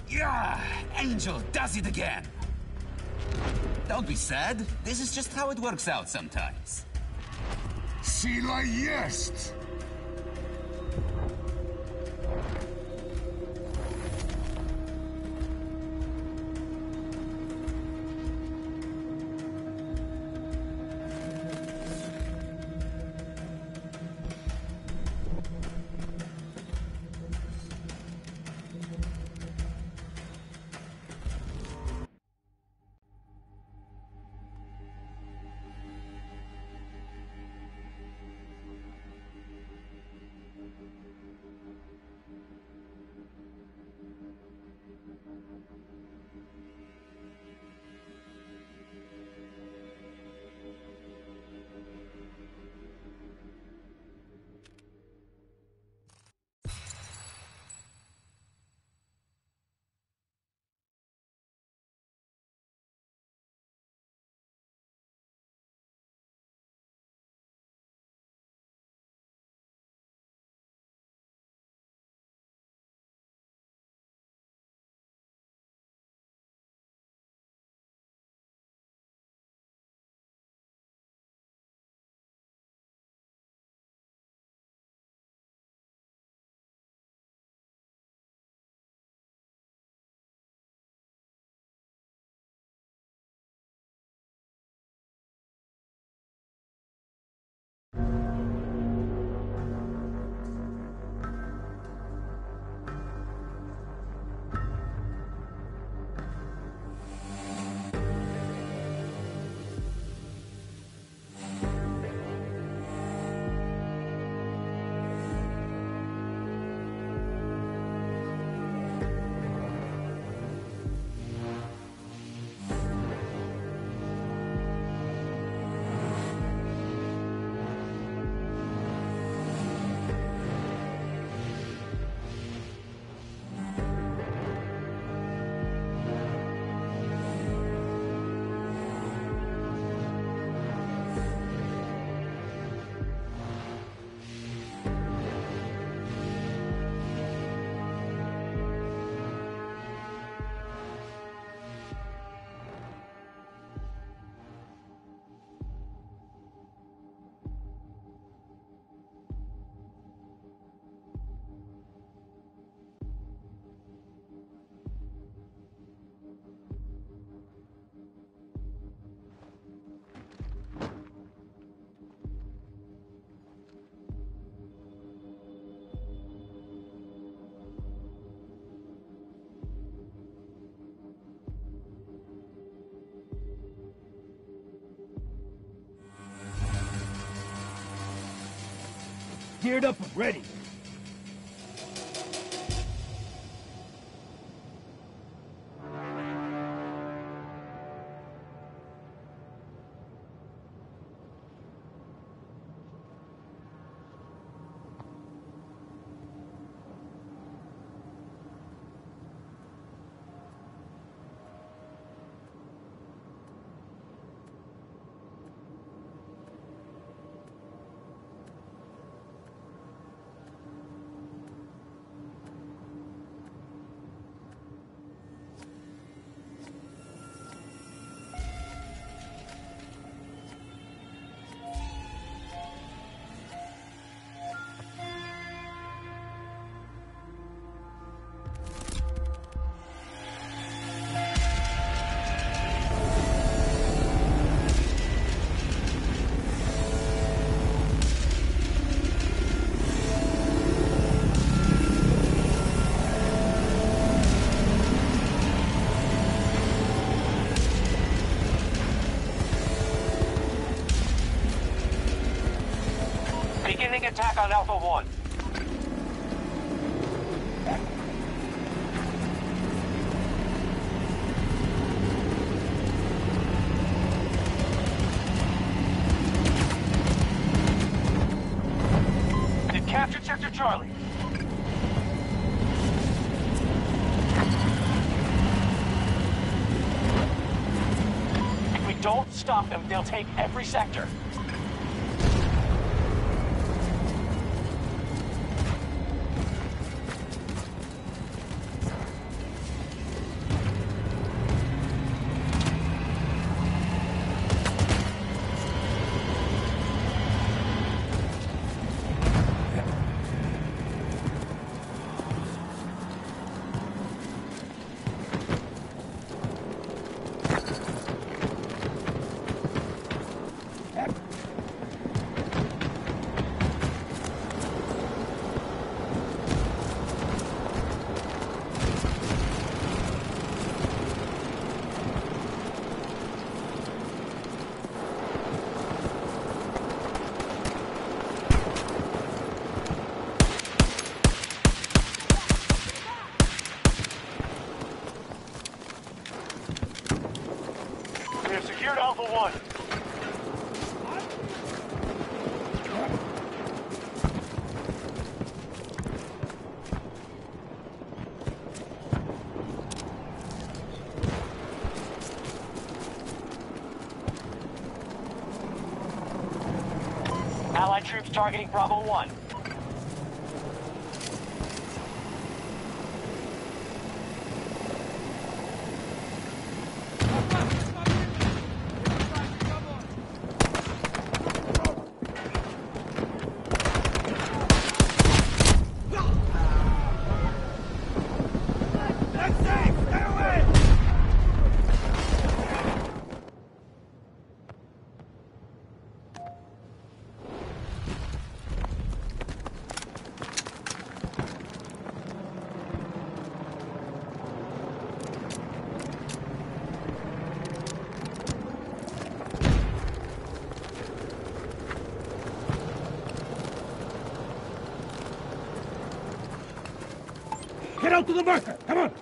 Yeah, Angel does it again. Don't be sad. This is just how it works out sometimes. Sila jest! Geared up and ready. Beginning attack on Alpha 1. They've captured Sector Charlie. If we don't stop them, they'll take every sector. Targeting Bravo 1. To the marker! Come on!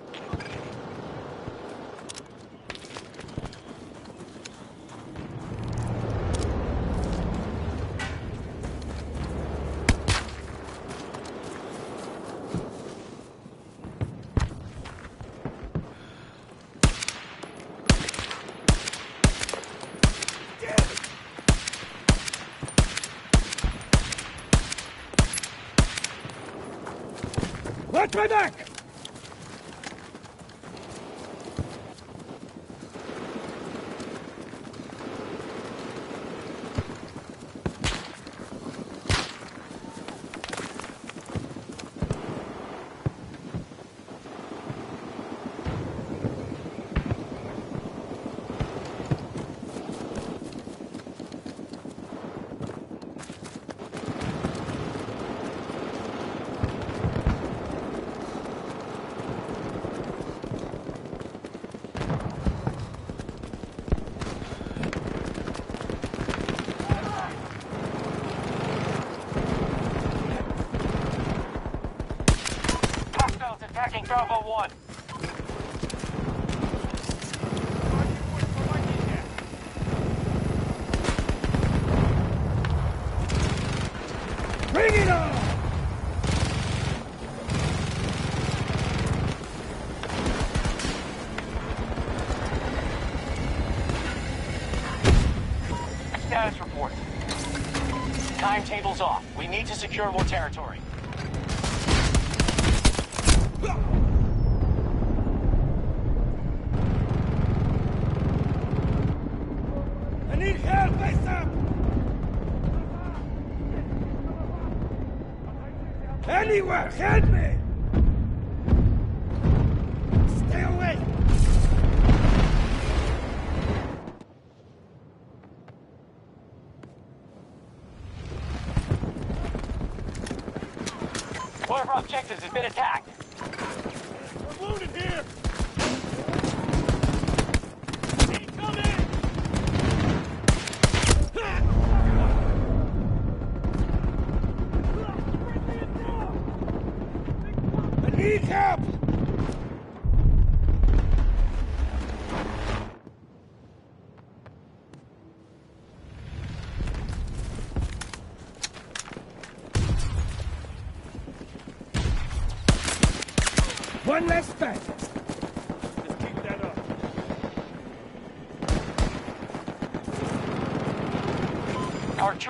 My back! secure more territory.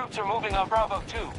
troops are moving on Bravo 2.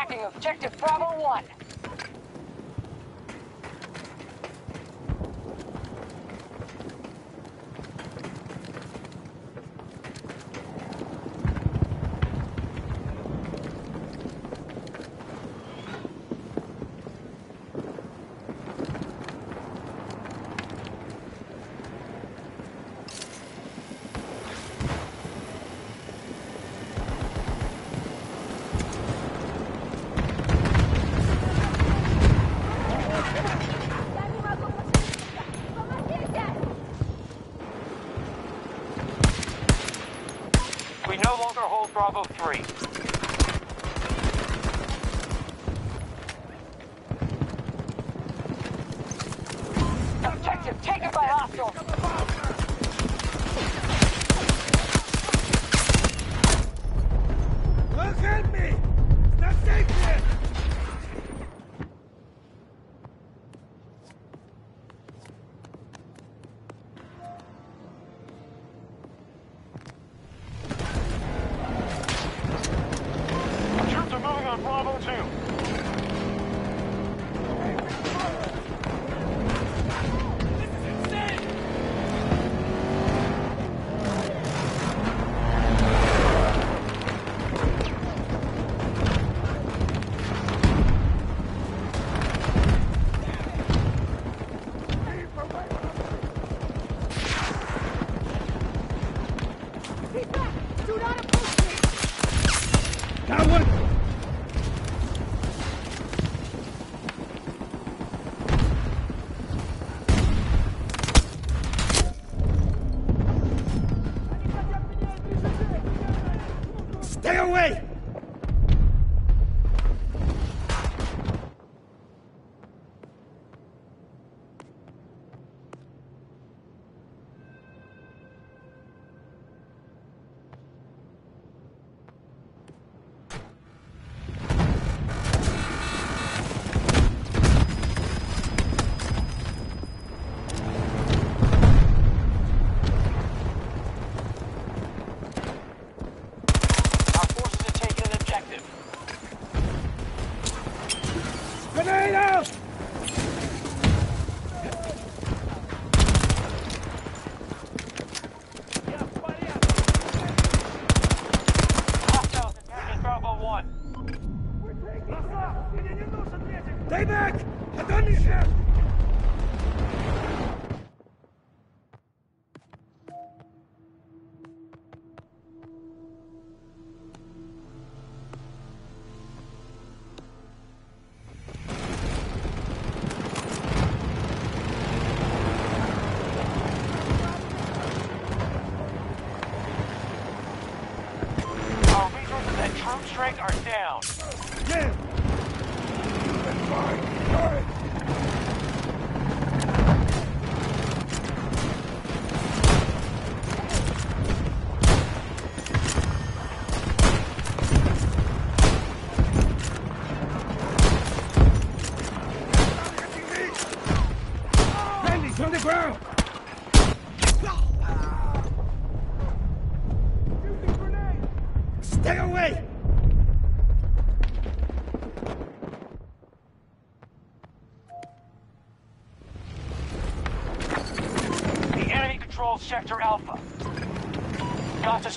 attacking objective Bravo 3.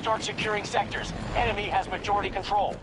Start securing sectors. Enemy has majority control.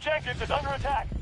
objective is under attack.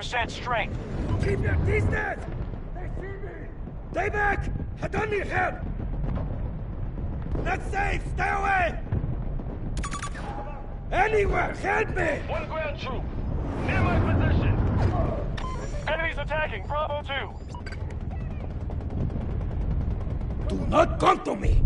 100% strength. Keep your distance! They see me! Stay back! I don't need help! Not safe! Stay away! Anywhere! Help me! One ground troop! Near my position! Enemies attacking! Bravo 2! Do not come to me!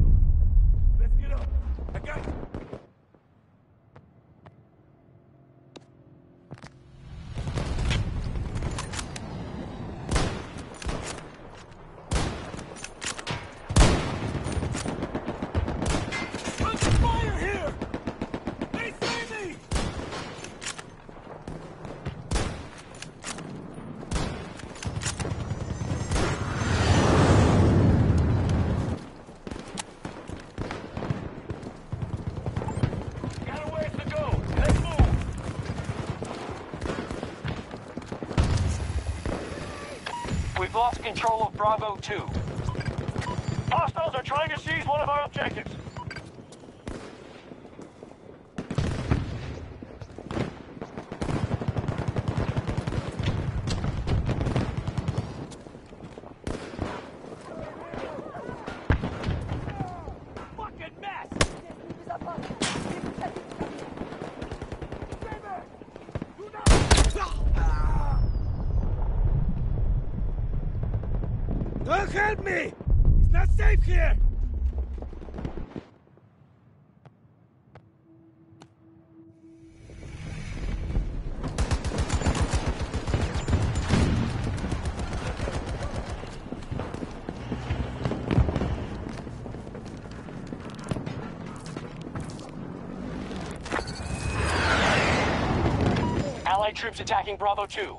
Attacking Bravo 2.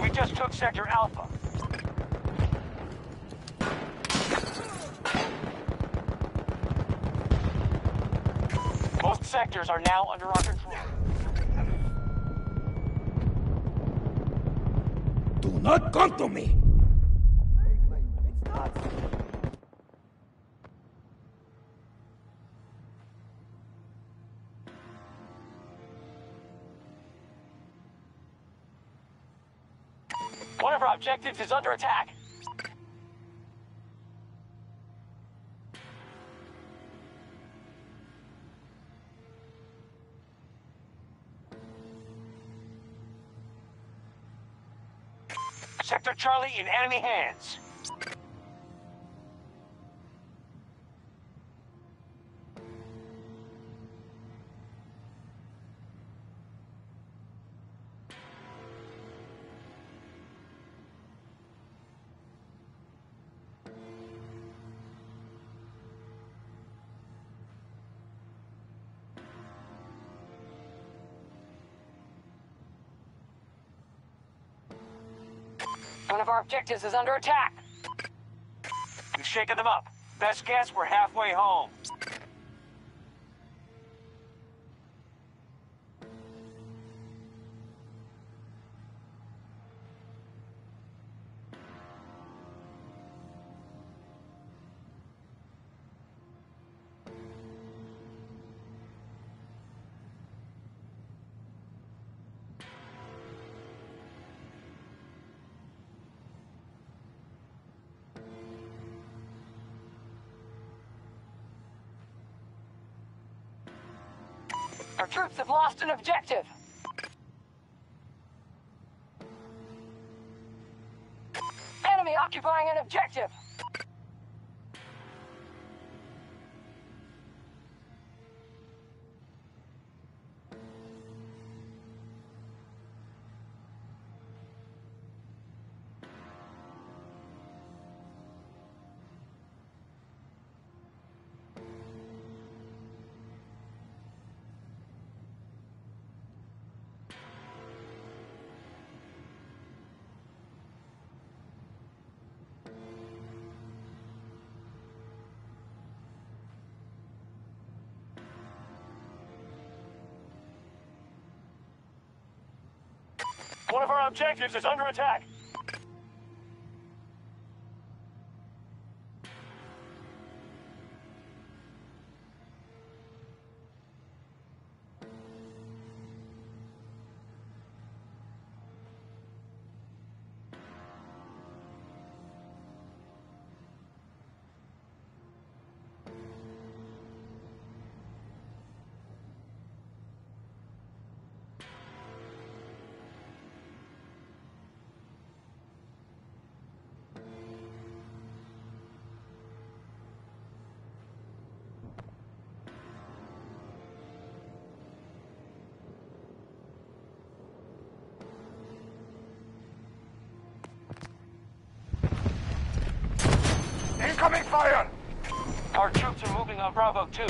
We just took Sector Alpha. Both sectors are now under our control. Do not come to me! Charlie in enemy hands. Our objectives is under attack. We've shaken them up. Best guess, we're halfway home. Troops have lost an objective. Enemy occupying an objective. One of our objectives is under attack. fire! Our troops are moving on Bravo 2.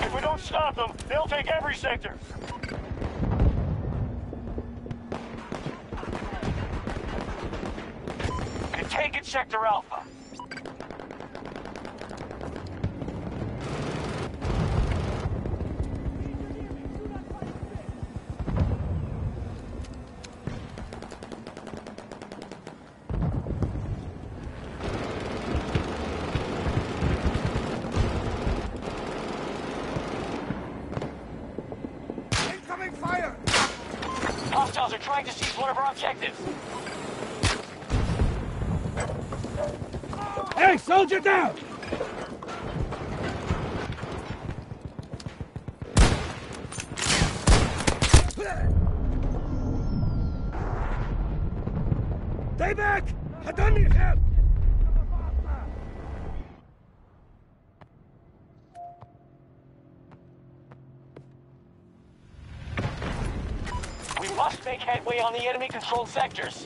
If we don't stop them, they'll take every sector. control sectors.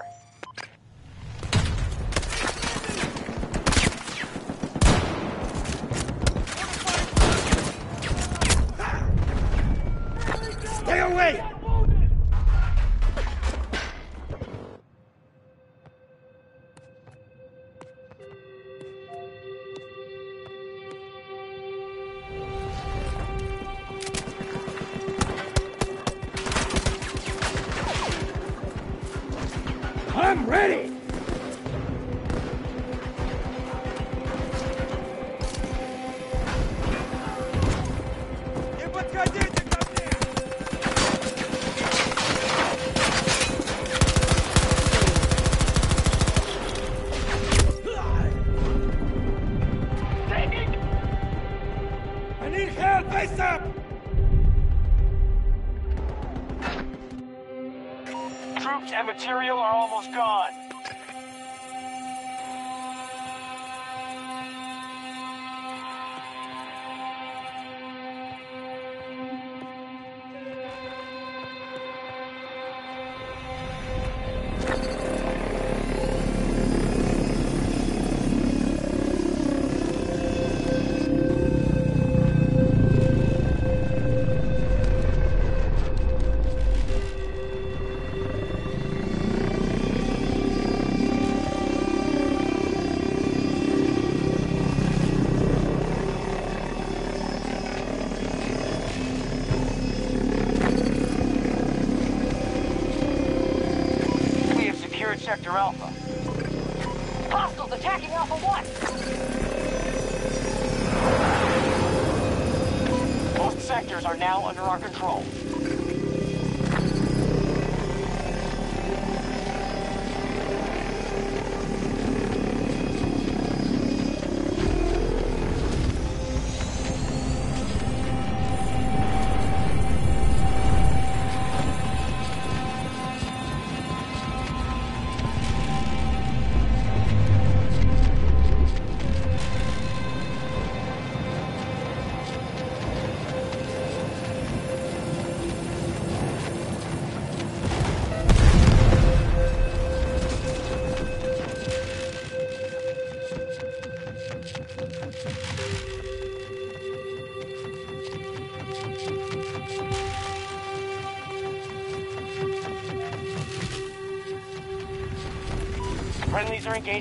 attacking Alpha 1! Most sectors are now under our control.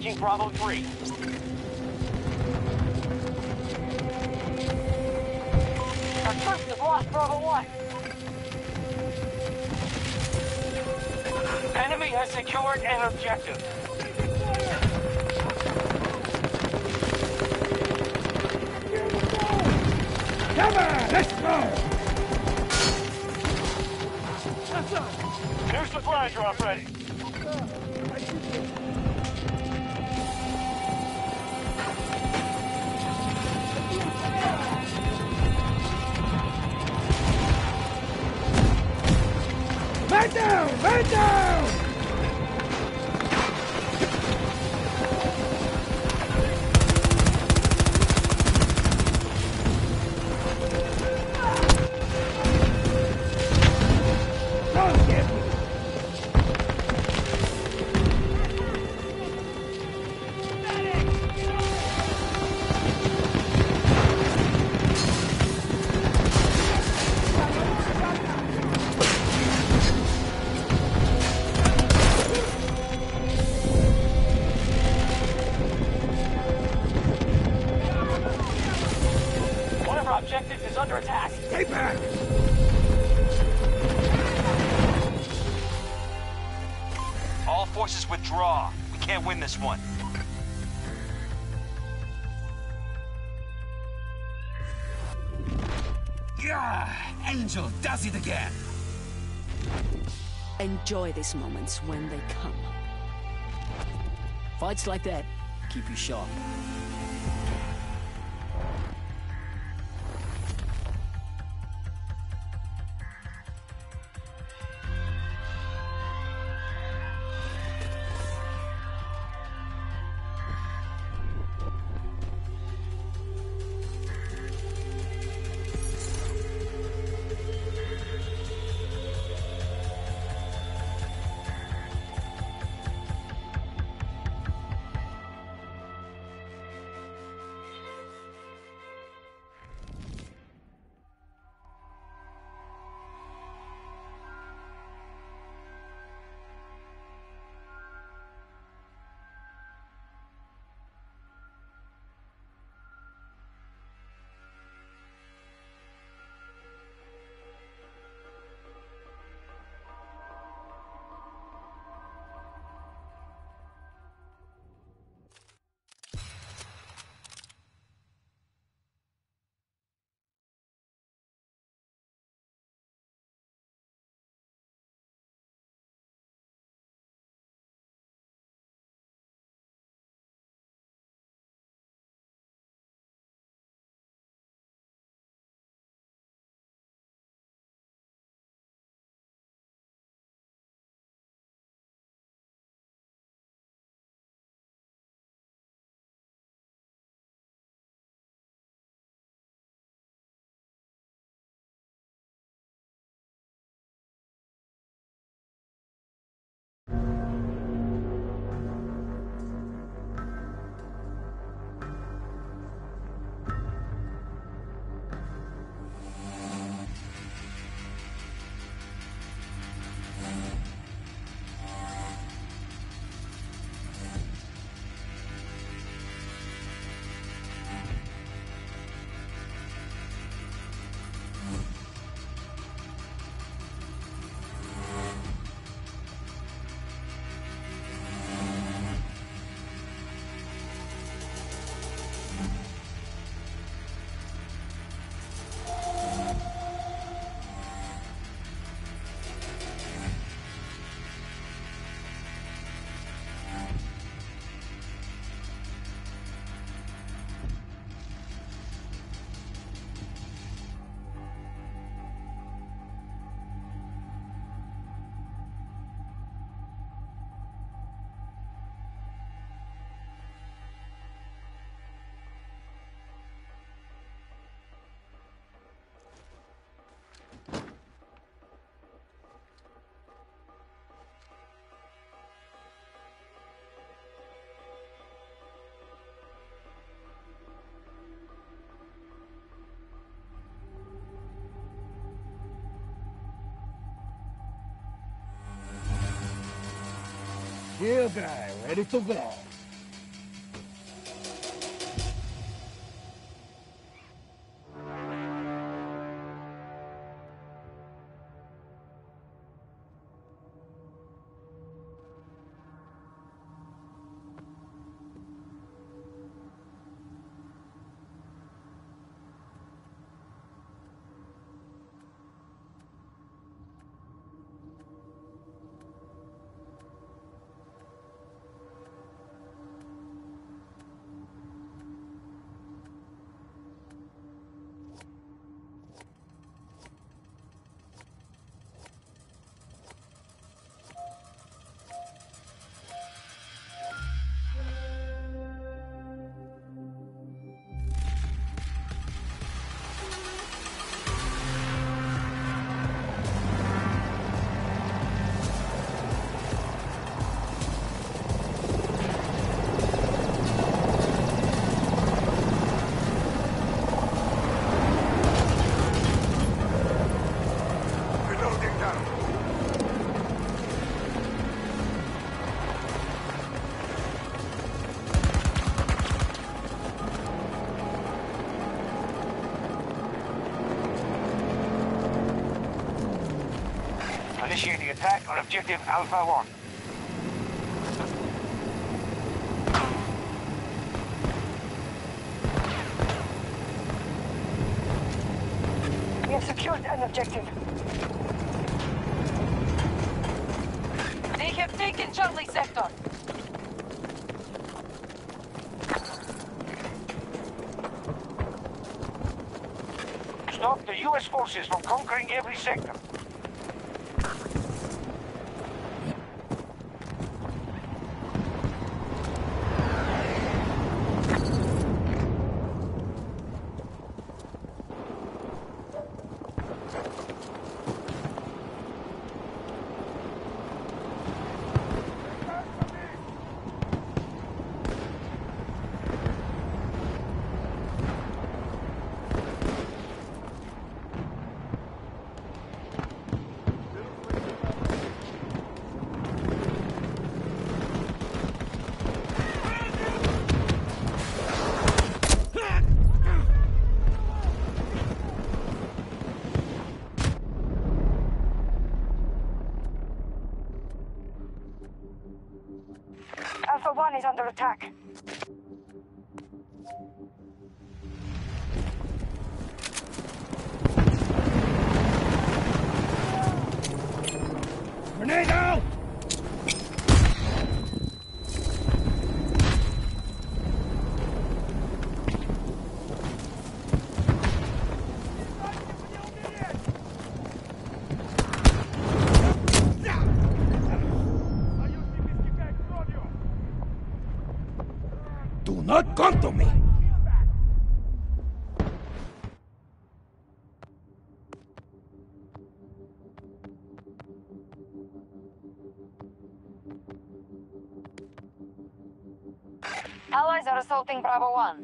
Engaging Bravo 3. enjoy these moments when they come. Fights like that keep you sharp. You guy, ready to go. Objective Alpha 1. Allies are assaulting Bravo 1.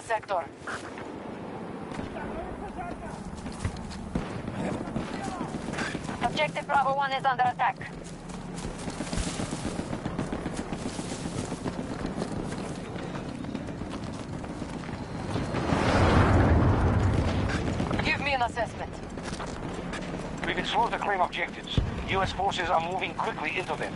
Alpha Sector. Objective Bravo 1 is under attack. Give me an assessment. We've been slow to claim objectives. U.S. forces are moving quickly into them.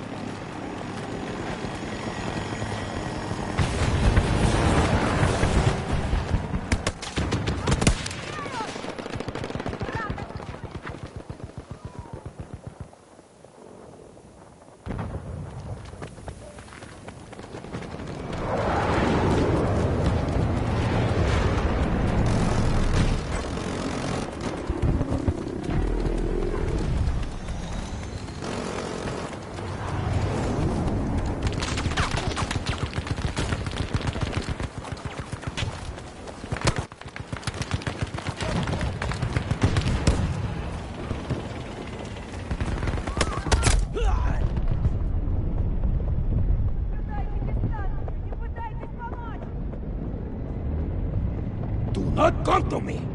Do